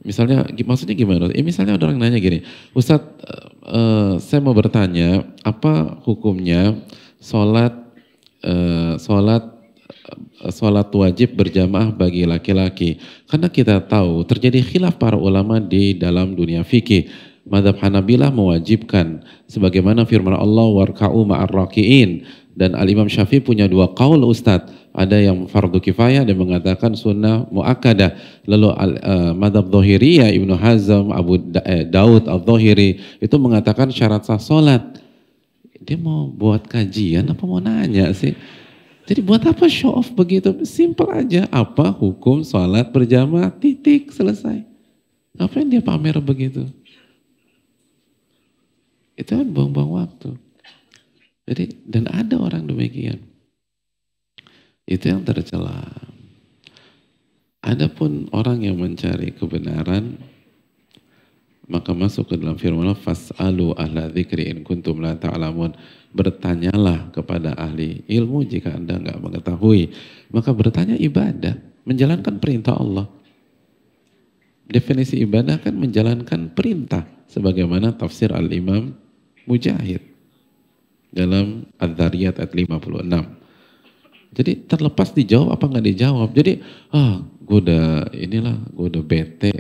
Misalnya, maksudnya gimana? Ya misalnya ada orang nanya gini, Ustadz, uh, saya mau bertanya, apa hukumnya sholat, uh, sholat, sholat wajib berjamaah bagi laki-laki? Karena kita tahu terjadi khilaf para ulama di dalam dunia fikih. Madhab Hanabilah mewajibkan sebagaimana firman Allah warka'u ma'ar raki'in dan Al-Imam Syafi'i punya dua kaul Ustadz ada yang fardu kifayah dan mengatakan sunnah muakkadah. Lalu uh, madhab Zohiriyah Ibnu Hazm Abu da eh, Daud Al-Zohiri itu mengatakan syarat sah solat. Dia mau buat kajian apa mau nanya sih? Jadi buat apa show off begitu? Simple aja. Apa hukum sholat berjamaah? Titik selesai. Apa yang dia pamer begitu? Itu kan buang-buang waktu. Jadi dan ada orang demikian. Itu yang tercela. Adapun orang yang mencari kebenaran maka masuk ke dalam firman Allah fas'alu ahla dzikri in kuntum la ta'lamun bertanyalah kepada ahli ilmu jika Anda enggak mengetahui maka bertanya ibadah menjalankan perintah Allah definisi ibadah kan menjalankan perintah sebagaimana tafsir al-Imam Mujahid dalam Ad-Dhariyat ayat 56. Jadi terlepas dijawab apa nggak dijawab. Jadi ah gue udah inilah gue udah bete,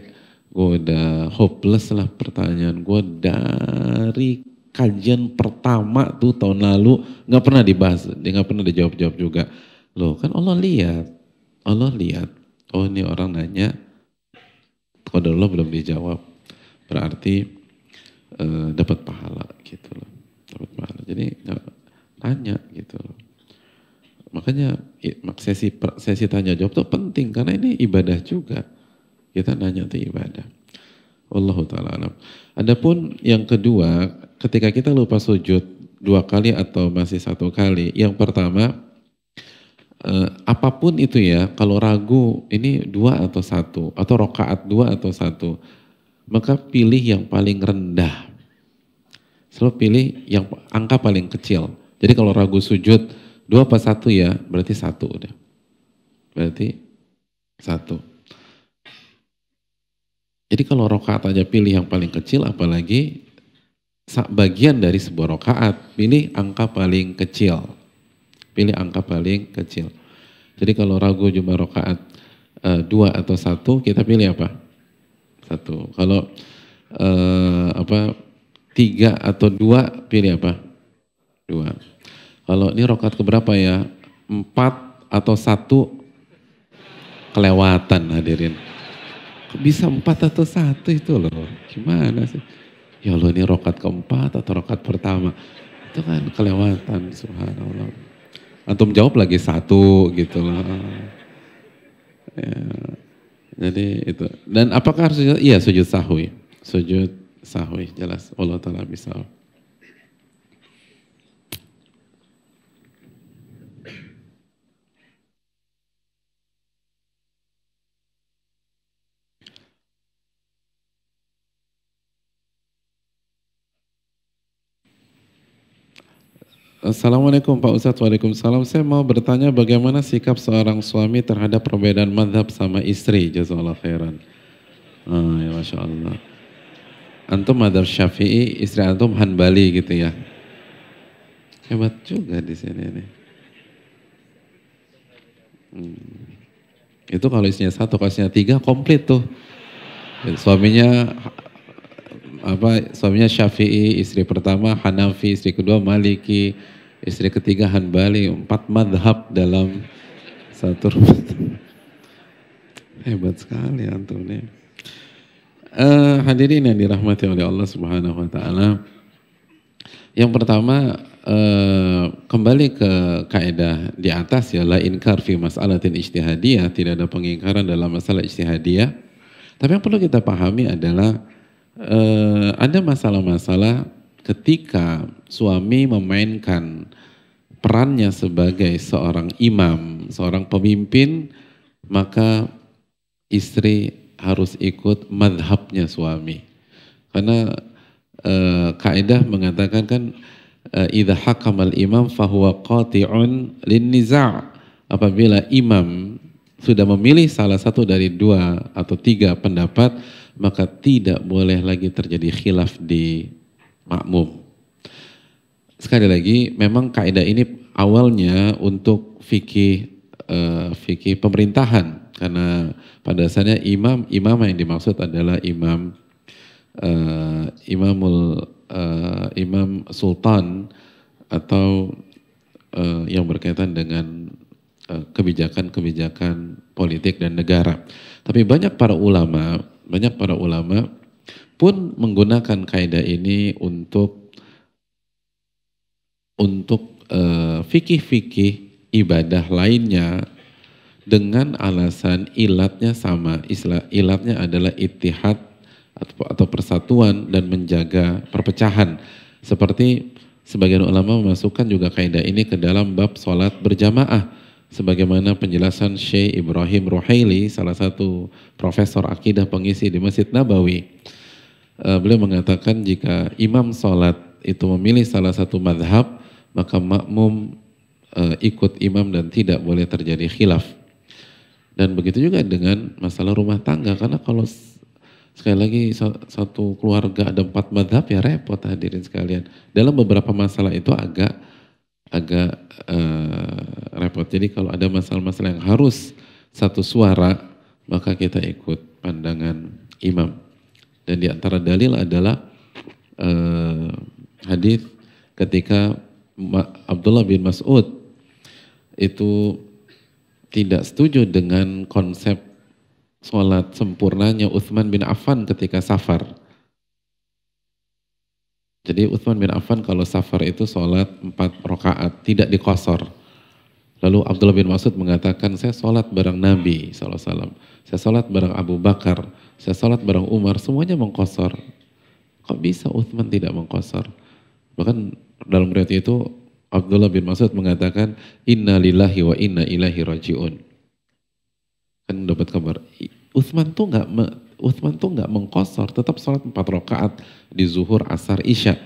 gue udah hopeless lah pertanyaan gue dari kajian pertama tuh tahun lalu nggak pernah dibahas, dia nggak pernah dijawab-jawab juga. Loh kan Allah lihat, Allah lihat. Oh ini orang nanya, kode Allah belum dijawab. Berarti uh, dapat pahala gitu loh jadi tanya gitu loh. Makanya sesi sesi tanya jawab itu penting karena ini ibadah juga. Kita nanya itu ibadah. Allah taala alam. Adapun yang kedua ketika kita lupa sujud dua kali atau masih satu kali yang pertama eh, apa pun itu ya kalau ragu ini dua atau satu atau rokaat dua atau satu maka pilih yang paling rendah. Selalu pilih yang angka paling kecil. Jadi kalau ragu sujud dua apa satu ya, berarti satu udah. Berarti satu. Jadi kalau rokaat aja pilih yang paling kecil, apalagi bagian dari sebuah rokaat, pilih angka paling kecil. Pilih angka paling kecil. Jadi kalau ragu jumlah rokaat uh, dua atau satu, kita pilih apa? Satu. Kalau uh, apa tiga atau dua pilih apa? Dua. Kalau ini rokat keberapa ya? Empat atau satu kelewatan hadirin. Bisa empat atau satu itu loh. Gimana sih? Ya Allah ini rokat keempat atau rokat pertama. Itu kan kelewatan subhanallah. Antum jawab lagi satu gitu loh. Ya. Jadi itu. Dan apakah harus sujud? Iya sujud sahwi. Sujud sahwi jelas. Allah Ta'ala bisa. Assalamualaikum Pak Ustadz, Waalaikumsalam. Saya mau bertanya bagaimana sikap seorang suami terhadap perbedaan madhab sama istri, jazakallah khairan. Ah, ya Masya Allah. Antum madhab syafi'i, istri antum hanbali gitu ya. Hebat juga di sini nih. Hmm. Itu kalau istrinya satu, kalau istrinya tiga, komplit tuh. Suaminya apa suaminya Syafi'i, istri pertama Hanafi, istri kedua Maliki, istri ketiga Hanbali, empat madhab dalam satu rumah. Hebat sekali antum nih. Uh, hadirin yang dirahmati oleh Allah Subhanahu wa taala. Yang pertama uh, kembali ke kaidah di atas ya la inkar fi mas'alatin ijtihadiyah, tidak ada pengingkaran dalam masalah ijtihadiyah. Tapi yang perlu kita pahami adalah uh, ada masalah-masalah ketika suami memainkan perannya sebagai seorang imam, seorang pemimpin, maka istri harus ikut madhabnya suami. Karena e, kaidah mengatakan kan e, idza hakamal imam fahuwa qati'un lin niza' apabila imam sudah memilih salah satu dari dua atau tiga pendapat maka tidak boleh lagi terjadi khilaf di makmum. Sekali lagi memang kaidah ini awalnya untuk fikih uh, fikih pemerintahan karena pada dasarnya imam imam yang dimaksud adalah imam uh, imamul uh, imam sultan atau uh, yang berkaitan dengan kebijakan-kebijakan politik dan negara. Tapi banyak para ulama, banyak para ulama pun menggunakan kaidah ini untuk untuk fikih-fikih ibadah lainnya dengan alasan ilatnya sama. Istilah ilatnya adalah itihad atau, persatuan dan menjaga perpecahan. Seperti sebagian ulama memasukkan juga kaidah ini ke dalam bab sholat berjamaah. Sebagaimana penjelasan Syekh Ibrahim Ruhaili, salah satu profesor akidah pengisi di Masjid Nabawi. Uh, beliau mengatakan jika imam sholat itu memilih salah satu madhab, maka makmum uh, ikut imam dan tidak boleh terjadi khilaf. Dan begitu juga dengan masalah rumah tangga karena kalau sekali lagi satu keluarga ada empat madhab ya repot hadirin sekalian. Dalam beberapa masalah itu agak agak uh, repot. Jadi kalau ada masalah-masalah yang harus satu suara maka kita ikut pandangan imam. Dan di antara dalil adalah uh, hadis ketika Abdullah bin Mas'ud itu tidak setuju dengan konsep sholat sempurnanya Uthman bin Affan ketika safar. Jadi Uthman bin Affan kalau safar itu sholat empat rakaat, tidak dikosor. Lalu Abdullah bin Mas'ud mengatakan, saya sholat bareng Nabi SAW. Saya sholat bareng Abu Bakar. Saya sholat bareng Umar. Semuanya mengkosor. Kok bisa Uthman tidak mengkosor? Bahkan dalam riwayat itu Abdullah bin Mas'ud mengatakan inna lillahi wa inna ilahi rajiun. Kan dapat kabar. Uthman tuh nggak Uthman tuh nggak mengkosor, tetap sholat empat rakaat di zuhur, asar, isya.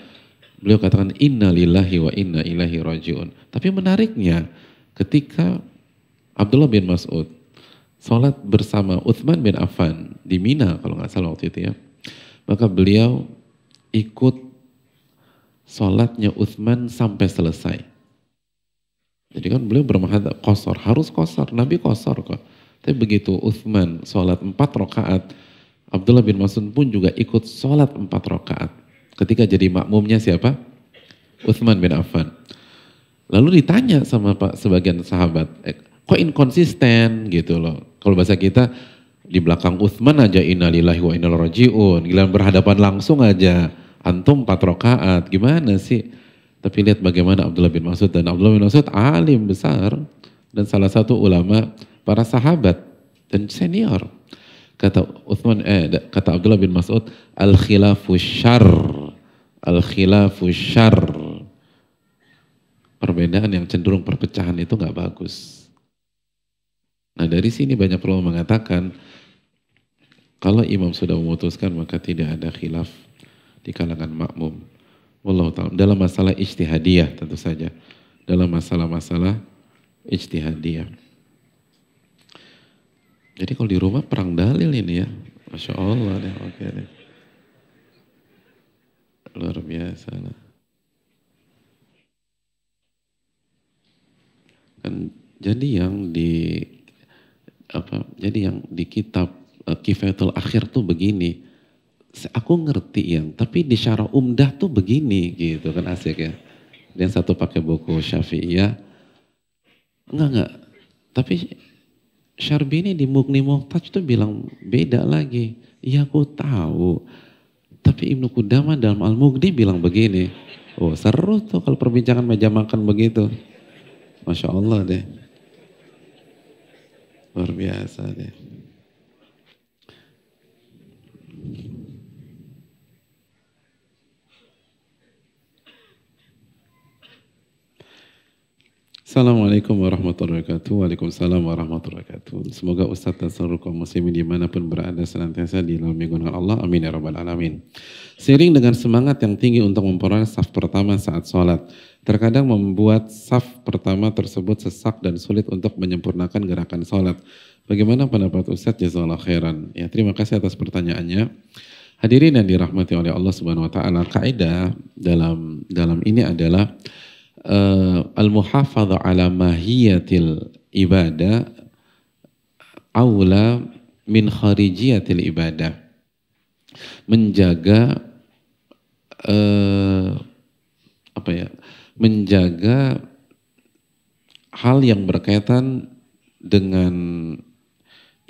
Beliau katakan inna lillahi wa inna ilahi rajiun. Tapi menariknya ketika Abdullah bin Mas'ud sholat bersama Uthman bin Affan di Mina kalau nggak salah waktu itu ya. Maka beliau ikut sholatnya Uthman sampai selesai. Jadi kan beliau bermahadab kosor, harus kosor, Nabi kosor kok. Tapi begitu Uthman sholat empat rakaat, Abdullah bin Mas'ud pun juga ikut sholat empat rakaat. Ketika jadi makmumnya siapa? Uthman bin Affan. Lalu ditanya sama pak sebagian sahabat, eh, kok inkonsisten gitu loh. Kalau bahasa kita di belakang Uthman aja innalillahi wa inna rajiun. Gila berhadapan langsung aja antum empat rakaat gimana sih? Tapi lihat bagaimana Abdullah bin Mas'ud dan Abdullah bin Mas'ud alim besar dan salah satu ulama para sahabat dan senior. Kata Uthman eh kata Abdullah bin Mas'ud al khilafu syar al khilafu syar perbedaan yang cenderung perpecahan itu nggak bagus. Nah dari sini banyak ulama mengatakan kalau imam sudah memutuskan maka tidak ada khilaf di kalangan makmum. Wallahu ta'ala. Dalam masalah ijtihadiyah tentu saja. Dalam masalah-masalah ijtihadiyah. Jadi kalau di rumah perang dalil ini ya. Masya Allah deh. Oke deh. Luar biasa lah. Kan jadi yang di apa jadi yang di kitab uh, Kifayatul Akhir tuh begini aku ngerti yang tapi di syarah umdah tuh begini gitu kan asik ya. Dan satu pakai buku syafi'iyah. Enggak enggak. Tapi Syarbini di Mugni Muhtaj tuh bilang beda lagi. Iya aku tahu. Tapi Ibnu Qudamah dalam Al-Mughni bilang begini. Oh seru tuh kalau perbincangan meja makan begitu. Masya Allah deh. Luar biasa deh Assalamualaikum warahmatullahi wabarakatuh. Waalaikumsalam warahmatullahi wabarakatuh. Semoga Ustaz dan seluruh kaum muslimin di mana pun berada senantiasa dilindungi dengan Allah. Amin ya rabbal alamin. Seiring dengan semangat yang tinggi untuk memperoleh saf pertama saat sholat, terkadang membuat saf pertama tersebut sesak dan sulit untuk menyempurnakan gerakan sholat. Bagaimana pendapat Ustaz Jazakallah khairan? Ya, terima kasih atas pertanyaannya. Hadirin yang dirahmati oleh Allah Subhanahu wa taala, kaidah dalam dalam ini adalah uh, al-muhafadha ala mahiyatil ibadah aula min kharijiyatil ibadah. Menjaga uh, apa ya? Menjaga hal yang berkaitan dengan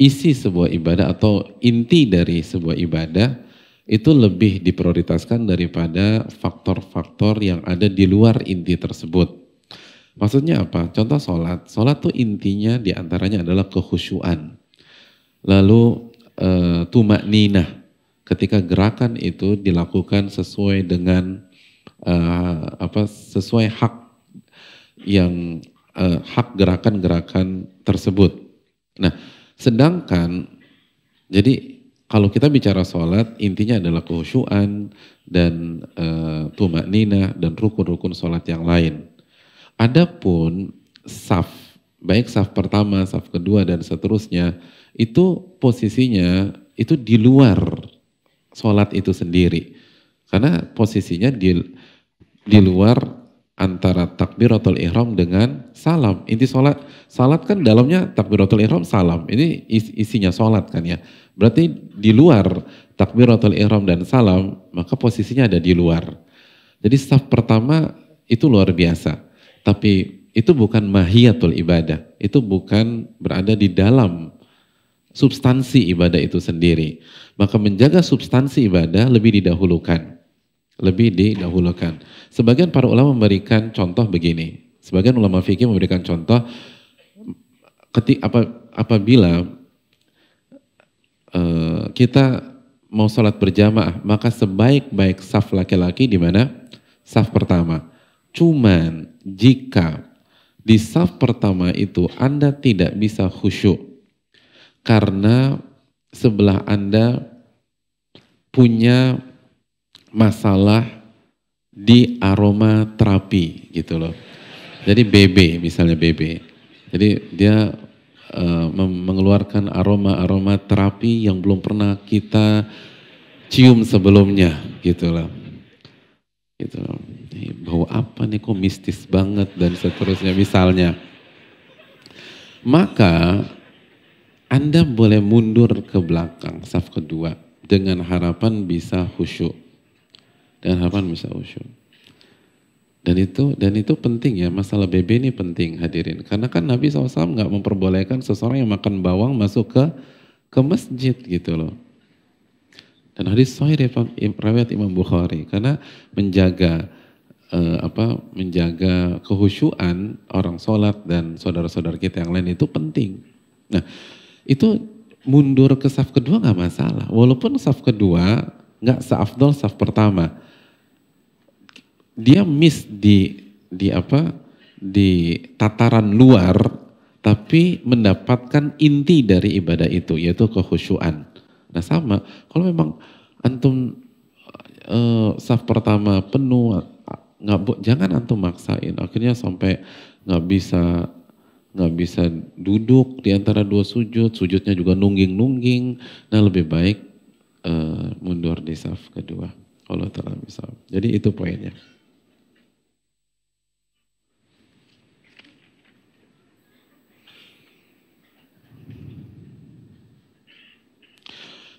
isi sebuah ibadah atau inti dari sebuah ibadah itu lebih diprioritaskan daripada faktor-faktor yang ada di luar inti tersebut. Maksudnya apa? Contoh sholat. Sholat tuh intinya di antaranya adalah kekhusyuan. Lalu e, tumak ninah. Ketika gerakan itu dilakukan sesuai dengan e, apa? Sesuai hak yang e, hak gerakan-gerakan tersebut. Nah, sedangkan jadi kalau kita bicara sholat, intinya adalah kehusuan dan e, tumak nina dan rukun-rukun sholat yang lain. Adapun saf, baik saf pertama, saf kedua dan seterusnya, itu posisinya itu di luar sholat itu sendiri. Karena posisinya di, di luar antara takbiratul ihram dengan salam. Inti sholat, salat kan dalamnya takbiratul ihram salam. Ini isinya sholat kan ya. Berarti di luar takbiratul ihram dan salam, maka posisinya ada di luar. Jadi saf pertama itu luar biasa. Tapi itu bukan mahiyatul ibadah. Itu bukan berada di dalam substansi ibadah itu sendiri. Maka menjaga substansi ibadah lebih didahulukan. Lebih didahulukan. Sebagian para ulama memberikan contoh begini. Sebagian ulama fikih memberikan contoh ketika apa, apabila Eh, kita mau sholat berjamaah, maka sebaik-baik saf laki-laki di mana? Saf pertama. Cuman jika di saf pertama itu Anda tidak bisa khusyuk karena sebelah Anda punya masalah di aroma terapi gitu loh. Jadi BB misalnya BB. Jadi dia Eh, mengeluarkan aroma-aroma terapi yang belum pernah kita cium sebelumnya gitu lah. Gitu. Bau apa nih kok mistis banget dan seterusnya misalnya. Maka Anda boleh mundur ke belakang saf kedua dengan harapan bisa khusyuk. Dengan harapan bisa khusyuk. Dan itu dan itu penting ya, masalah BB ini penting hadirin. Karena kan Nabi SAW nggak memperbolehkan seseorang yang makan bawang masuk ke ke masjid gitu loh. Dan hadis sahih riwayat Imam Bukhari karena menjaga uh, apa menjaga kehusuan orang sholat dan saudara-saudara kita yang lain itu penting. Nah itu mundur ke saf kedua nggak masalah. Walaupun saf kedua nggak seafdol saf pertama dia miss di di apa di tataran luar tapi mendapatkan inti dari ibadah itu yaitu kehusuan. Nah sama, kalau memang antum uh, saf pertama penuh nggak jangan antum maksain. Akhirnya sampai nggak bisa nggak bisa duduk di antara dua sujud sujudnya juga nungging nungging nah lebih baik uh, mundur di saf kedua. Kalau telah bisa jadi itu poinnya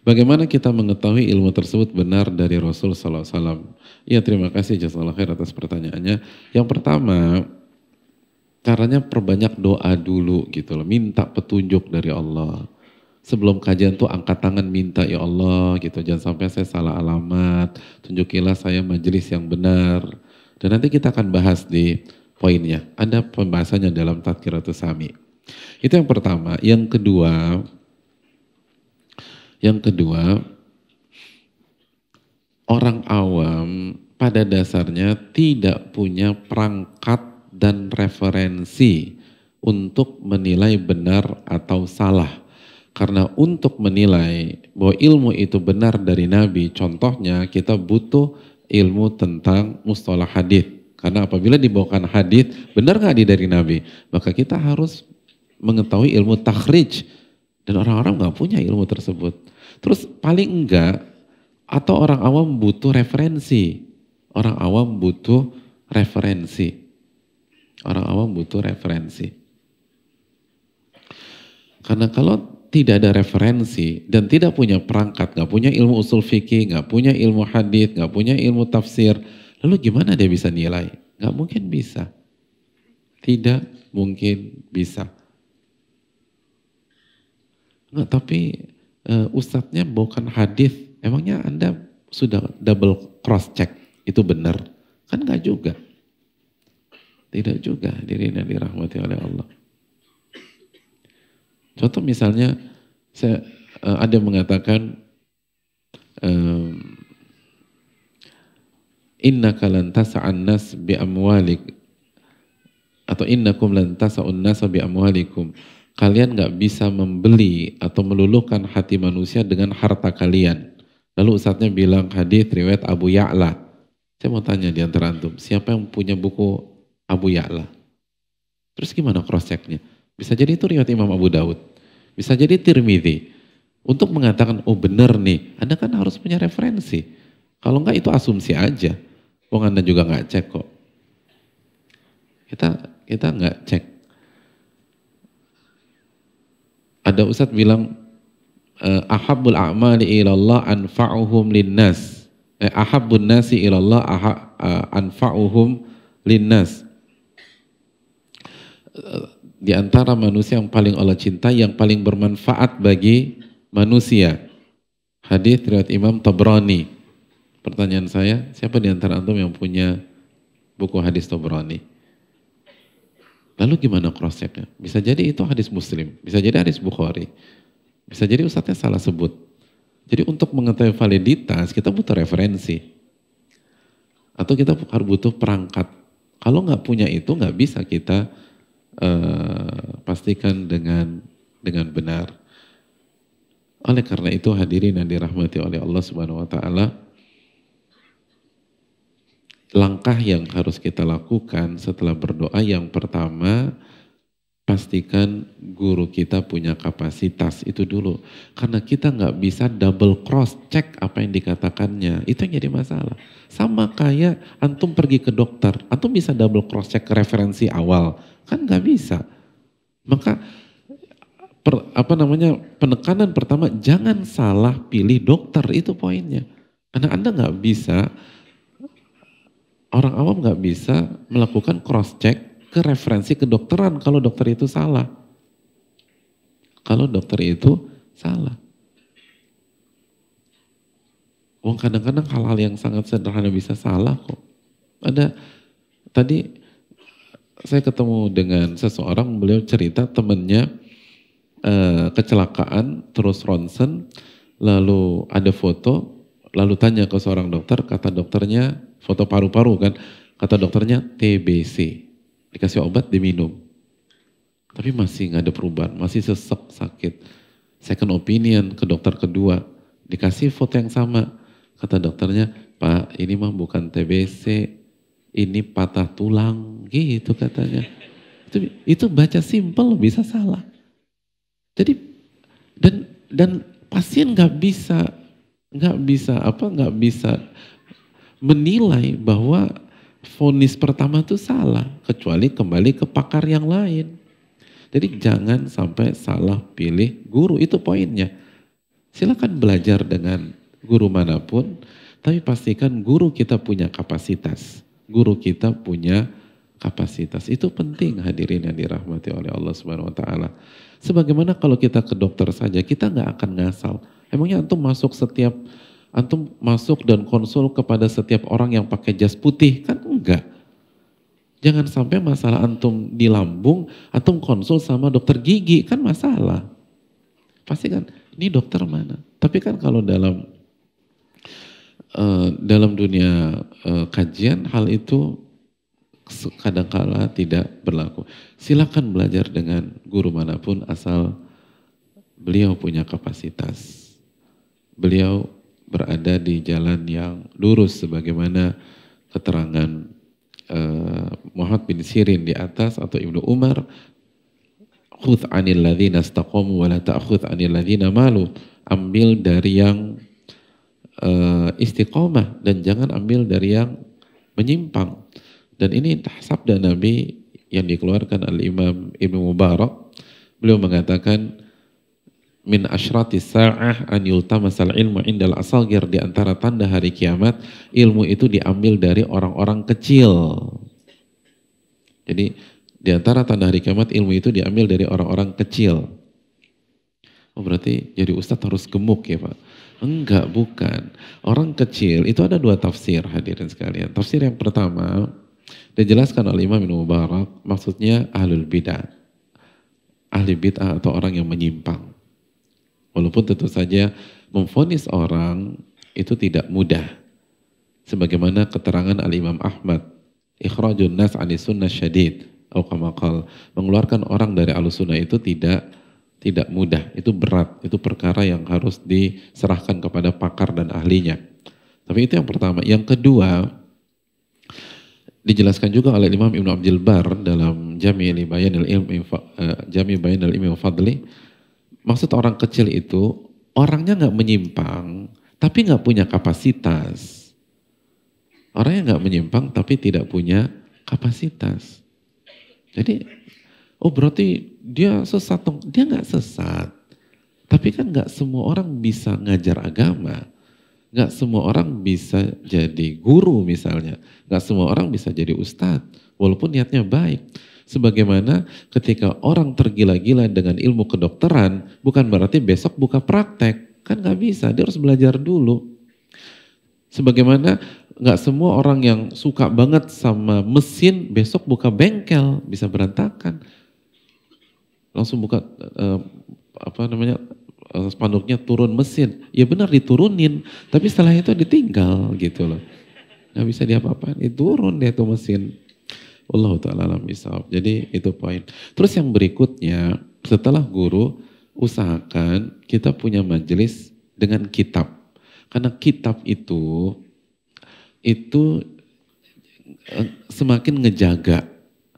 Bagaimana kita mengetahui ilmu tersebut benar dari Rasul Sallallahu Alaihi Wasallam? Ya terima kasih jazakallah khair atas pertanyaannya. Yang pertama, caranya perbanyak doa dulu gitu loh, minta petunjuk dari Allah. Sebelum kajian tuh angkat tangan minta ya Allah gitu, jangan sampai saya salah alamat, tunjukilah saya majelis yang benar. Dan nanti kita akan bahas di poinnya. Ada pembahasannya dalam Tadkiratus Sami. Itu yang pertama. Yang kedua, yang kedua, orang awam pada dasarnya tidak punya perangkat dan referensi untuk menilai benar atau salah. Karena untuk menilai bahwa ilmu itu benar dari Nabi, contohnya kita butuh ilmu tentang mustalah hadis. Karena apabila dibawakan hadis benar nggak di dari Nabi, maka kita harus mengetahui ilmu takhrij dan orang-orang nggak punya ilmu tersebut. Terus paling enggak atau orang awam butuh referensi. Orang awam butuh referensi. Orang awam butuh referensi. Karena kalau tidak ada referensi dan tidak punya perangkat, nggak punya ilmu usul fikih, nggak punya ilmu hadith, nggak punya ilmu tafsir, lalu gimana dia bisa nilai? Nggak mungkin bisa. Tidak mungkin bisa. Nggak, tapi uh, ustadznya bukan hadith, emangnya anda sudah double cross check itu benar? Kan nggak juga. Tidak juga diri yang dirahmati oleh Allah. Contoh misalnya saya uh, ada yang mengatakan um, innaka lan tas'an nas bi amwalik atau innakum lan tas'un nas bi amwalikum. Kalian nggak bisa membeli atau meluluhkan hati manusia dengan harta kalian. Lalu ustadznya bilang hadis riwayat Abu Ya'la. Saya mau tanya di antara antum, siapa yang punya buku Abu Ya'la? Terus gimana cross checknya? Bisa jadi itu riwayat Imam Abu Daud. Bisa jadi Tirmidzi. Untuk mengatakan, oh benar nih, Anda kan harus punya referensi. Kalau enggak itu asumsi aja. Wong Anda juga enggak cek kok. Kita kita enggak cek. Ada ustadz bilang, eh, ahabbul a'mali ilallah anfa'uhum linnas. Eh, ahabbun nasi ilallah aha, uh, anfa'uhum linnas di antara manusia yang paling Allah cintai, yang paling bermanfaat bagi manusia. Hadis riwayat Imam Tabrani. Pertanyaan saya, siapa di antara antum yang punya buku hadis Tabrani? Lalu gimana cross checknya? Bisa jadi itu hadis Muslim, bisa jadi hadis Bukhari, bisa jadi ustadznya salah sebut. Jadi untuk mengetahui validitas kita butuh referensi, atau kita harus butuh perangkat. Kalau nggak punya itu nggak bisa kita uh, pastikan dengan dengan benar. Oleh karena itu hadirin yang dirahmati oleh Allah Subhanahu wa taala langkah yang harus kita lakukan setelah berdoa yang pertama pastikan guru kita punya kapasitas. Itu dulu. Karena kita nggak bisa double cross check apa yang dikatakannya. Itu yang jadi masalah. Sama kayak antum pergi ke dokter antum bisa double cross check referensi awal. Kan nggak bisa. Maka per, apa namanya penekanan pertama jangan salah pilih dokter. Itu poinnya. Karena anda nggak bisa orang awam nggak bisa melakukan cross check ke referensi kedokteran kalau dokter itu salah. Kalau dokter itu salah. Wong kadang-kadang hal-hal yang sangat sederhana bisa salah kok. Ada tadi saya ketemu dengan seseorang, beliau cerita temennya uh, kecelakaan, terus ronsen, lalu ada foto, lalu tanya ke seorang dokter, kata dokternya, foto paru-paru kan, kata dokternya TBC, dikasih obat diminum. Tapi masih nggak ada perubahan, masih sesek sakit. Second opinion ke dokter kedua, dikasih foto yang sama, kata dokternya, Pak ini mah bukan TBC, ini patah tulang gitu katanya. Itu, itu baca simple bisa salah. Jadi dan dan pasien nggak bisa nggak bisa apa nggak bisa menilai bahwa vonis pertama itu salah kecuali kembali ke pakar yang lain. Jadi jangan sampai salah pilih guru itu poinnya. Silakan belajar dengan guru mana pun, tapi pastikan guru kita punya kapasitas guru kita punya kapasitas. Itu penting hadirin yang dirahmati oleh Allah Subhanahu wa taala. Sebagaimana kalau kita ke dokter saja, kita nggak akan ngasal. Emangnya antum masuk setiap antum masuk dan konsul kepada setiap orang yang pakai jas putih? Kan enggak. Jangan sampai masalah antum di lambung, antum konsul sama dokter gigi, kan masalah. Pasti kan, ini dokter mana? Tapi kan kalau dalam uh, dalam dunia uh, kajian hal itu kadangkala tidak berlaku. Silakan belajar dengan guru mana pun asal beliau punya kapasitas. Beliau berada di jalan yang lurus sebagaimana keterangan uh, Muhammad bin Sirin di atas atau Ibnu Umar khudh anil ladzina istaqamu wa la ta'khudh anil ladzina malu. Ambil dari yang uh, istiqomah dan jangan ambil dari yang menyimpang. Dan ini sabda Nabi yang dikeluarkan al-Imam Ibnu Mubarak. Beliau mengatakan min asyrati sa'ah an yultamasal ilmu indal asagir di antara tanda hari kiamat ilmu itu diambil dari orang-orang kecil. Jadi di antara tanda hari kiamat ilmu itu diambil dari orang-orang kecil. Oh berarti jadi ustadz harus gemuk ya Pak? Enggak, bukan. Orang kecil itu ada dua tafsir hadirin sekalian. Tafsir yang pertama dijelaskan oleh Imam Ibn Mubarak maksudnya ahlul bid'ah. Ahli bid'ah atau orang yang menyimpang. Walaupun tentu saja memfonis orang itu tidak mudah. Sebagaimana keterangan Al-Imam Ahmad, ikhrajun nas anis sunnah syadid, atau mengeluarkan orang dari al-sunnah itu tidak tidak mudah, itu berat, itu perkara yang harus diserahkan kepada pakar dan ahlinya. Tapi itu yang pertama. Yang kedua, dijelaskan juga oleh Imam Ibn Abdul Bar dalam Jami' Bayanil Ilmi uh, Jami' Bayanil Ilmi Fadli maksud orang kecil itu orangnya nggak menyimpang, tapi nggak punya kapasitas. Orangnya nggak menyimpang tapi tidak punya kapasitas. Jadi, oh berarti dia sesat? Dia nggak sesat. Tapi kan nggak semua orang bisa ngajar agama. Nggak semua orang bisa jadi guru misalnya. Nggak semua orang bisa jadi ustadz. Walaupun niatnya baik. Sebagaimana ketika orang tergila-gila dengan ilmu kedokteran, bukan berarti besok buka praktek. Kan nggak bisa, dia harus belajar dulu. Sebagaimana nggak semua orang yang suka banget sama mesin, besok buka bengkel, bisa berantakan. Langsung buka uh, apa namanya uh, spanduknya turun mesin. Ya benar diturunin, tapi setelah itu ditinggal gitu loh. Nggak bisa diapa-apain, turun dia tuh mesin. Allah ta'ala alam. Jadi itu poin. Terus yang berikutnya, setelah guru, usahakan kita punya majelis dengan kitab. Karena kitab itu, itu eh, semakin ngejaga,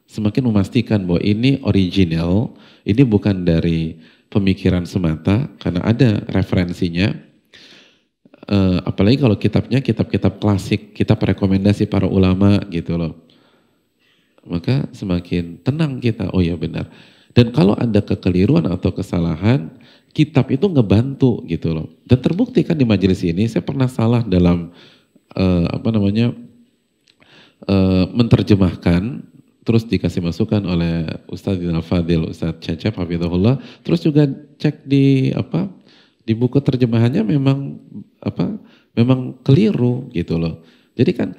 semakin memastikan bahwa ini original, ini bukan dari pemikiran semata, karena ada referensinya. Uh, apalagi kalau kitabnya kitab-kitab klasik, kitab rekomendasi para ulama gitu loh maka semakin tenang kita. Oh ya benar. Dan kalau ada kekeliruan atau kesalahan, kitab itu ngebantu gitu loh. Dan terbukti kan di majelis ini saya pernah salah dalam uh, apa namanya uh, menerjemahkan terus dikasih masukan oleh Ustadz Al Fadil, Ustadz Cecep Hafizahullah, terus juga cek di apa di buku terjemahannya memang apa memang keliru gitu loh. Jadi kan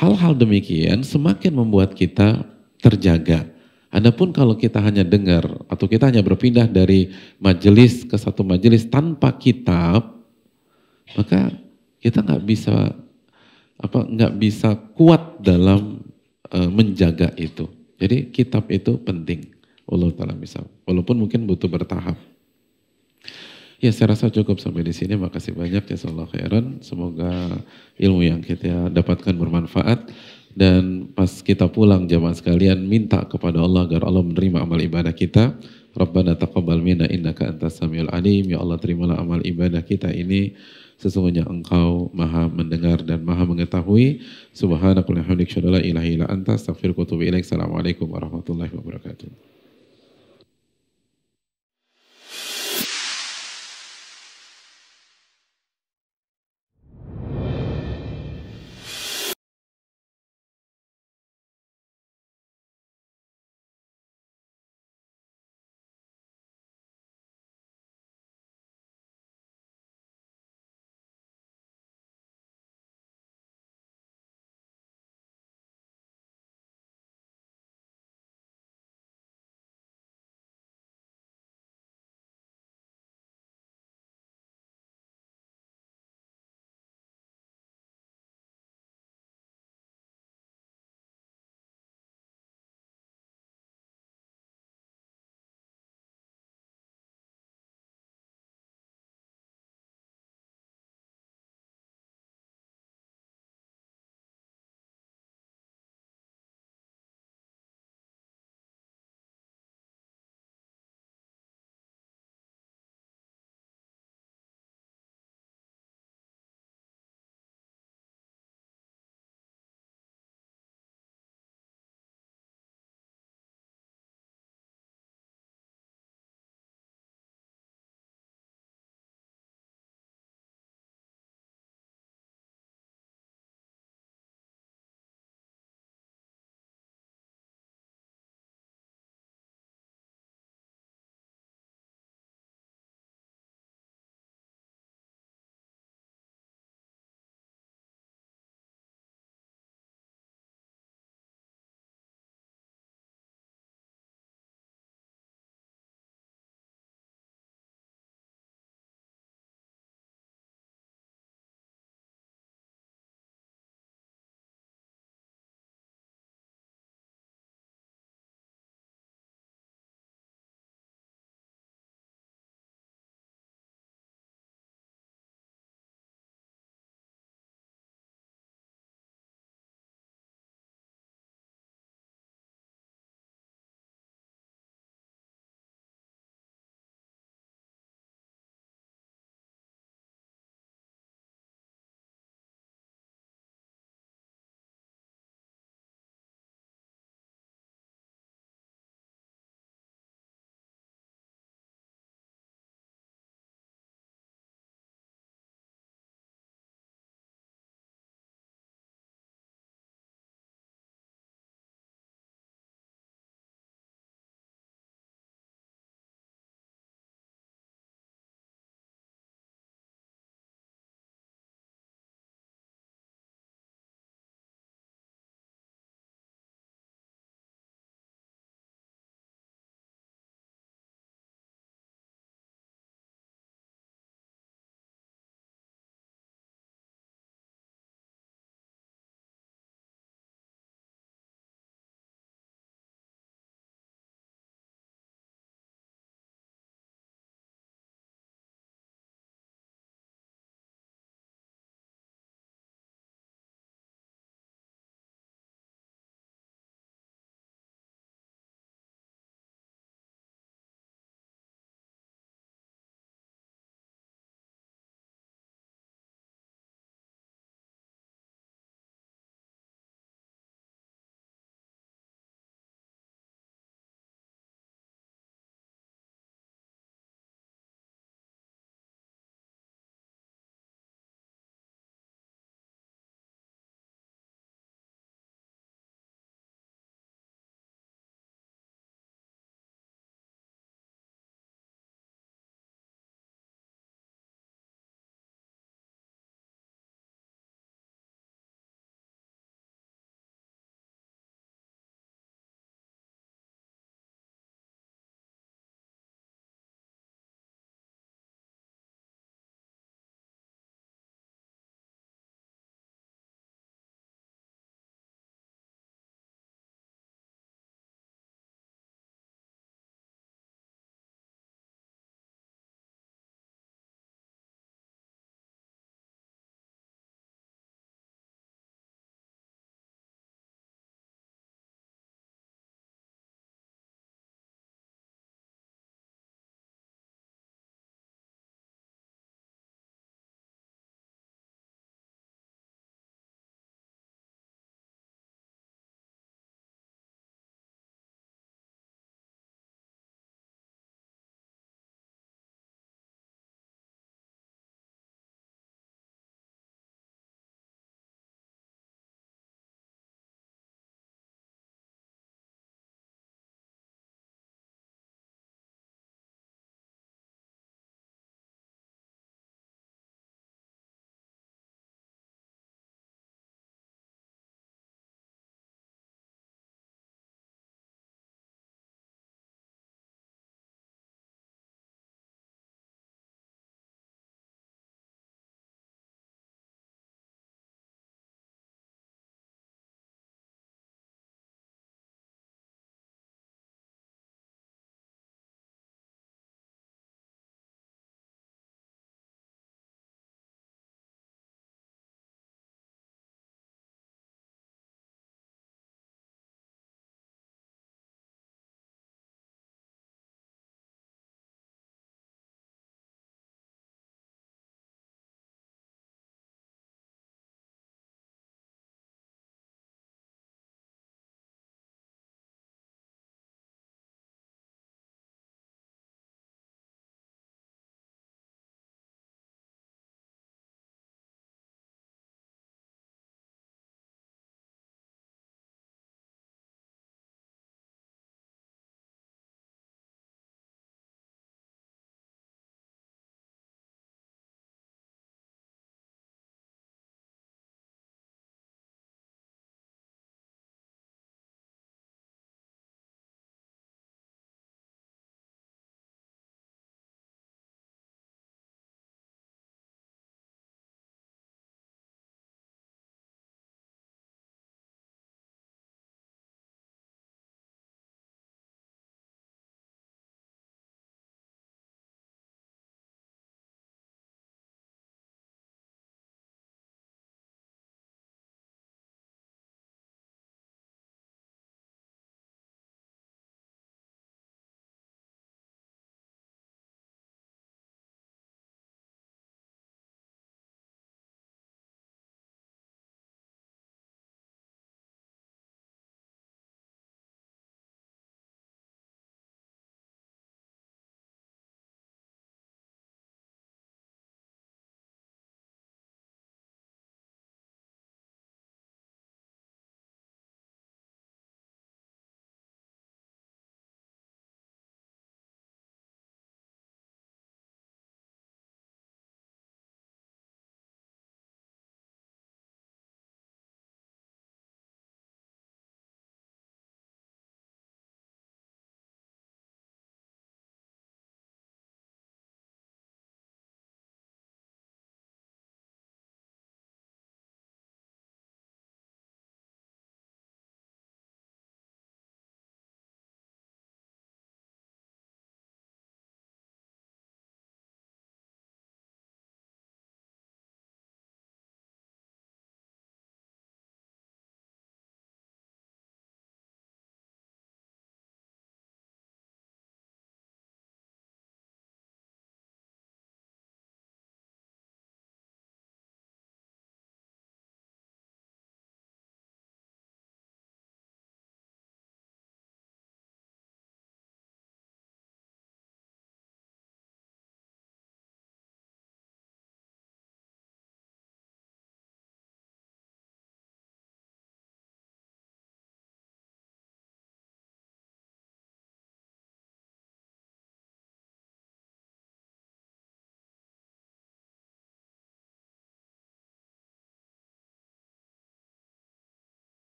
Hal-hal demikian semakin membuat kita terjaga. Adapun kalau kita hanya dengar atau kita hanya berpindah dari majelis ke satu majelis tanpa kitab, maka kita nggak bisa apa nggak bisa kuat dalam uh, menjaga itu. Jadi kitab itu penting. Allah taala bisa. Walaupun mungkin butuh bertahap. Ya saya rasa cukup sampai di sini. Makasih banyak ya Allah khairan. Semoga ilmu yang kita dapatkan bermanfaat. Dan pas kita pulang jamaah sekalian minta kepada Allah agar Allah menerima amal ibadah kita. Rabbana taqabbal minna innaka antas samiul alim. Ya Allah terimalah amal ibadah kita ini. Sesungguhnya engkau maha mendengar dan maha mengetahui. Subhanakallahumma ilaha illa anta astaghfiruka. Assalamualaikum warahmatullahi wabarakatuh.